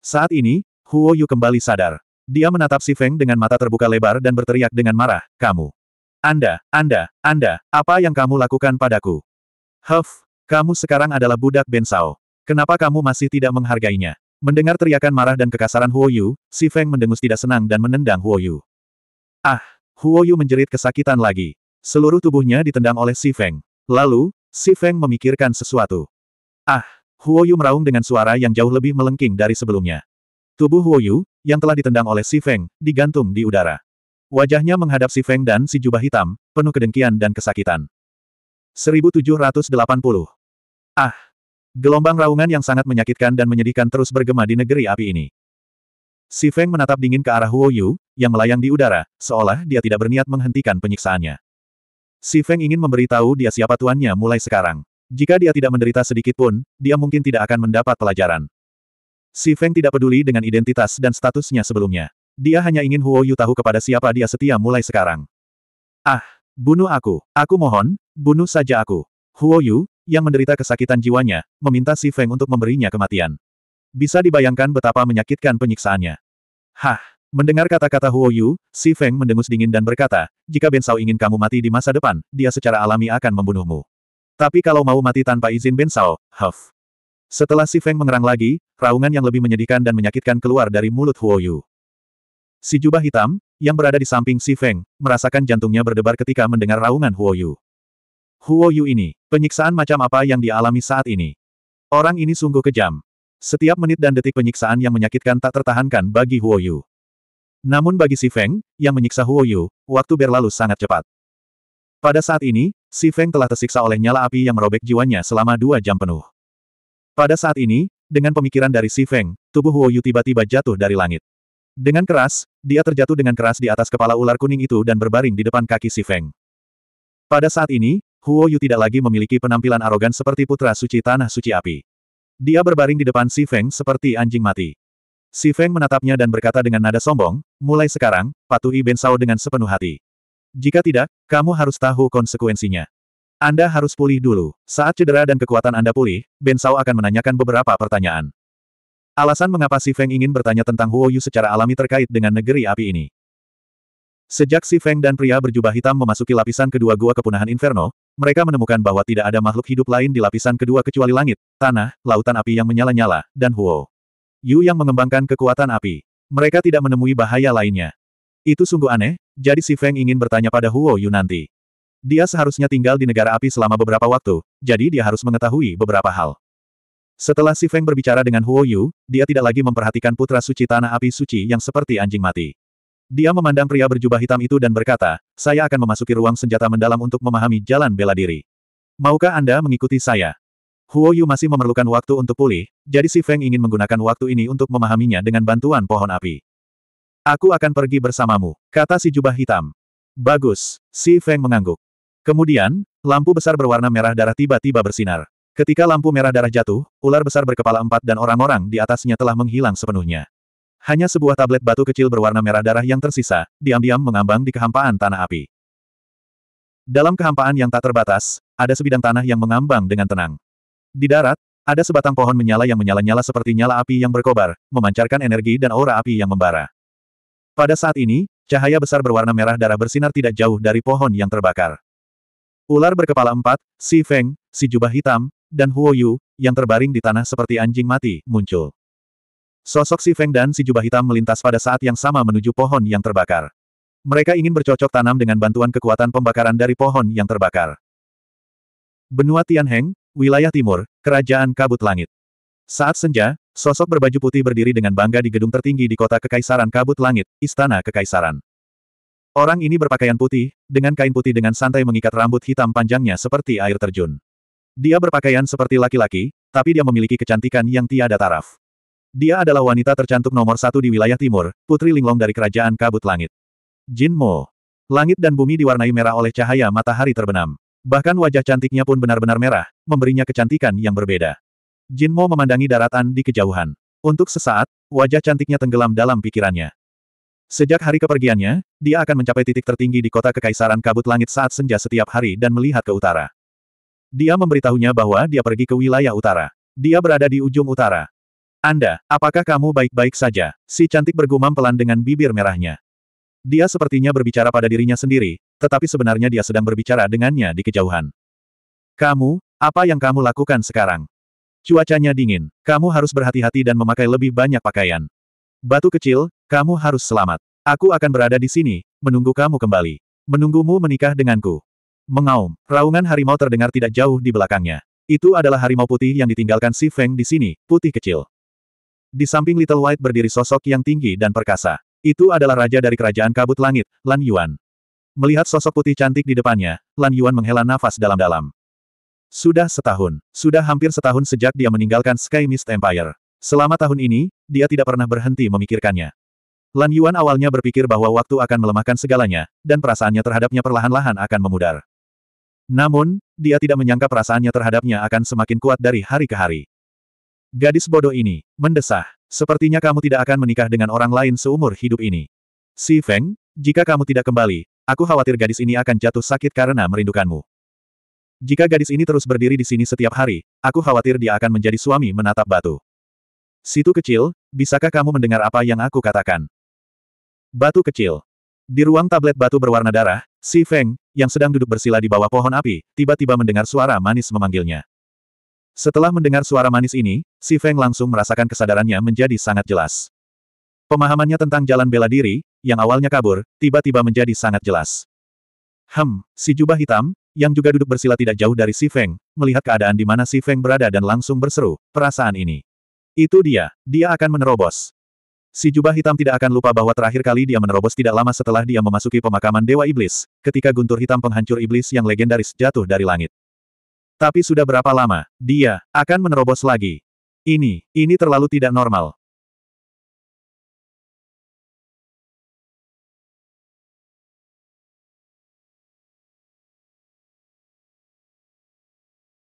Saat ini, Huo Yu kembali sadar. Dia menatap Si Feng dengan mata terbuka lebar dan berteriak dengan marah, kamu. Anda, Anda, Anda, apa yang kamu lakukan padaku? Huff, kamu sekarang adalah budak Ben Sao. Kenapa kamu masih tidak menghargainya? Mendengar teriakan marah dan kekasaran Huo Yu, Si Feng mendengus tidak senang dan menendang Huo Yu. Ah! Huo Yu menjerit kesakitan lagi. Seluruh tubuhnya ditendang oleh Si Feng. Lalu, Si Feng memikirkan sesuatu. Ah! Huo Yu meraung dengan suara yang jauh lebih melengking dari sebelumnya. Tubuh Huo Yu, yang telah ditendang oleh Si Feng, digantung di udara. Wajahnya menghadap Si Feng dan si jubah hitam, penuh kedengkian dan kesakitan. 1780. Ah! Gelombang raungan yang sangat menyakitkan dan menyedihkan terus bergema di negeri api ini. Si Feng menatap dingin ke arah Huo Yu, yang melayang di udara, seolah dia tidak berniat menghentikan penyiksaannya. Si Feng ingin memberitahu dia siapa tuannya mulai sekarang. Jika dia tidak menderita sedikit pun, dia mungkin tidak akan mendapat pelajaran. Si Feng tidak peduli dengan identitas dan statusnya sebelumnya. Dia hanya ingin Huo Yu tahu kepada siapa dia setia mulai sekarang. Ah, bunuh aku. Aku mohon, bunuh saja aku. Huo Yu, yang menderita kesakitan jiwanya, meminta Si Feng untuk memberinya kematian. Bisa dibayangkan betapa menyakitkan penyiksaannya. Hah! Mendengar kata-kata Huo Yu, Si Feng mendengus dingin dan berkata, jika Ben Sao ingin kamu mati di masa depan, dia secara alami akan membunuhmu. Tapi kalau mau mati tanpa izin Ben Sao, huff. Setelah Si Feng mengerang lagi, raungan yang lebih menyedihkan dan menyakitkan keluar dari mulut Huo Yu. Si jubah hitam, yang berada di samping Si Feng, merasakan jantungnya berdebar ketika mendengar raungan Huo Yu. Huo Yu ini, penyiksaan macam apa yang dia alami saat ini? Orang ini sungguh kejam. Setiap menit dan detik penyiksaan yang menyakitkan tak tertahankan bagi Huo Yu. Namun bagi Si Feng, yang menyiksa Huo Yu, waktu berlalu sangat cepat. Pada saat ini, Si Feng telah tersiksa oleh nyala api yang merobek jiwanya selama dua jam penuh. Pada saat ini, dengan pemikiran dari Si Feng, tubuh Huo Yu tiba-tiba jatuh dari langit. Dengan keras, dia terjatuh dengan keras di atas kepala ular kuning itu dan berbaring di depan kaki Si Feng. Pada saat ini, Huo Yu tidak lagi memiliki penampilan arogan seperti putra suci tanah suci api. Dia berbaring di depan Si Feng seperti anjing mati. Si Feng menatapnya dan berkata dengan nada sombong, mulai sekarang, patuhi Ben Sao dengan sepenuh hati. Jika tidak, kamu harus tahu konsekuensinya. Anda harus pulih dulu. Saat cedera dan kekuatan Anda pulih, Ben Sao akan menanyakan beberapa pertanyaan. Alasan mengapa Si Feng ingin bertanya tentang Huo Yu secara alami terkait dengan negeri api ini. Sejak Si Feng dan pria berjubah hitam memasuki lapisan kedua gua kepunahan Inferno, mereka menemukan bahwa tidak ada makhluk hidup lain di lapisan kedua kecuali langit, tanah, lautan api yang menyala-nyala, dan Huo. Yu yang mengembangkan kekuatan api. Mereka tidak menemui bahaya lainnya. Itu sungguh aneh, jadi Si Feng ingin bertanya pada Huo Yu nanti. Dia seharusnya tinggal di negara api selama beberapa waktu, jadi dia harus mengetahui beberapa hal. Setelah Si Feng berbicara dengan Huo Yu, dia tidak lagi memperhatikan putra suci tanah api suci yang seperti anjing mati. Dia memandang pria berjubah hitam itu dan berkata, saya akan memasuki ruang senjata mendalam untuk memahami jalan bela diri. Maukah Anda mengikuti saya? Huo Yu masih memerlukan waktu untuk pulih, jadi si Feng ingin menggunakan waktu ini untuk memahaminya dengan bantuan pohon api. Aku akan pergi bersamamu, kata si jubah hitam. Bagus, si Feng mengangguk. Kemudian, lampu besar berwarna merah darah tiba-tiba bersinar. Ketika lampu merah darah jatuh, ular besar berkepala empat dan orang-orang di atasnya telah menghilang sepenuhnya. Hanya sebuah tablet batu kecil berwarna merah darah yang tersisa, diam-diam mengambang di kehampaan tanah api. Dalam kehampaan yang tak terbatas, ada sebidang tanah yang mengambang dengan tenang. Di darat, ada sebatang pohon menyala yang menyala-nyala seperti nyala api yang berkobar, memancarkan energi dan aura api yang membara. Pada saat ini, cahaya besar berwarna merah darah bersinar tidak jauh dari pohon yang terbakar. Ular berkepala empat, Si Feng, si jubah hitam, dan Huo Yu, yang terbaring di tanah seperti anjing mati, muncul. Sosok si Feng dan si jubah hitam melintas pada saat yang sama menuju pohon yang terbakar. Mereka ingin bercocok tanam dengan bantuan kekuatan pembakaran dari pohon yang terbakar. Benua Tianheng, wilayah timur, kerajaan kabut langit. Saat senja, sosok berbaju putih berdiri dengan bangga di gedung tertinggi di kota Kekaisaran Kabut Langit, Istana Kekaisaran. Orang ini berpakaian putih, dengan kain putih dengan santai mengikat rambut hitam panjangnya seperti air terjun. Dia berpakaian seperti laki-laki, tapi dia memiliki kecantikan yang tiada taraf. Dia adalah wanita tercantik nomor satu di wilayah timur, Putri Linglong dari Kerajaan Kabut Langit. Jin Mo. Langit dan bumi diwarnai merah oleh cahaya matahari terbenam. Bahkan wajah cantiknya pun benar-benar merah, memberinya kecantikan yang berbeda. Jin Mo memandangi daratan di kejauhan. Untuk sesaat, wajah cantiknya tenggelam dalam pikirannya. Sejak hari kepergiannya, dia akan mencapai titik tertinggi di kota Kekaisaran Kabut Langit saat senja setiap hari dan melihat ke utara. Dia memberitahunya bahwa dia pergi ke wilayah utara. Dia berada di ujung utara. Anda, apakah kamu baik-baik saja? Si cantik bergumam pelan dengan bibir merahnya. Dia sepertinya berbicara pada dirinya sendiri, tetapi sebenarnya dia sedang berbicara dengannya di kejauhan. Kamu, apa yang kamu lakukan sekarang? Cuacanya dingin, kamu harus berhati-hati dan memakai lebih banyak pakaian. Batu kecil, kamu harus selamat. Aku akan berada di sini, menunggu kamu kembali. Menunggumu menikah denganku. Mengaum, raungan harimau terdengar tidak jauh di belakangnya. Itu adalah harimau putih yang ditinggalkan si Feng di sini, putih kecil. Di samping Little White berdiri sosok yang tinggi dan perkasa. Itu adalah raja dari kerajaan kabut langit, Lan Yuan. Melihat sosok putih cantik di depannya, Lan Yuan menghela nafas dalam-dalam. Sudah setahun. Sudah hampir setahun sejak dia meninggalkan Sky Mist Empire. Selama tahun ini, dia tidak pernah berhenti memikirkannya. Lan Yuan awalnya berpikir bahwa waktu akan melemahkan segalanya, dan perasaannya terhadapnya perlahan-lahan akan memudar. Namun, dia tidak menyangka perasaannya terhadapnya akan semakin kuat dari hari ke hari. Gadis bodoh ini, mendesah. Sepertinya kamu tidak akan menikah dengan orang lain seumur hidup ini. Si Feng, jika kamu tidak kembali, aku khawatir gadis ini akan jatuh sakit karena merindukanmu. Jika gadis ini terus berdiri di sini setiap hari, aku khawatir dia akan menjadi suami menatap batu. Situ kecil, bisakah kamu mendengar apa yang aku katakan? Batu kecil. Di ruang tablet batu berwarna darah, Si Feng, yang sedang duduk bersila di bawah pohon api, tiba-tiba mendengar suara manis memanggilnya. Setelah mendengar suara manis ini, Si Feng langsung merasakan kesadarannya menjadi sangat jelas. Pemahamannya tentang jalan bela diri, yang awalnya kabur, tiba-tiba menjadi sangat jelas. Hem, si jubah hitam, yang juga duduk bersila tidak jauh dari Si Feng, melihat keadaan di mana Si Feng berada dan langsung berseru, perasaan ini. Itu dia, dia akan menerobos. Si jubah hitam tidak akan lupa bahwa terakhir kali dia menerobos tidak lama setelah dia memasuki pemakaman Dewa Iblis, ketika guntur hitam penghancur iblis yang legendaris jatuh dari langit. Tapi sudah berapa lama, dia akan menerobos lagi. Ini, ini terlalu tidak normal.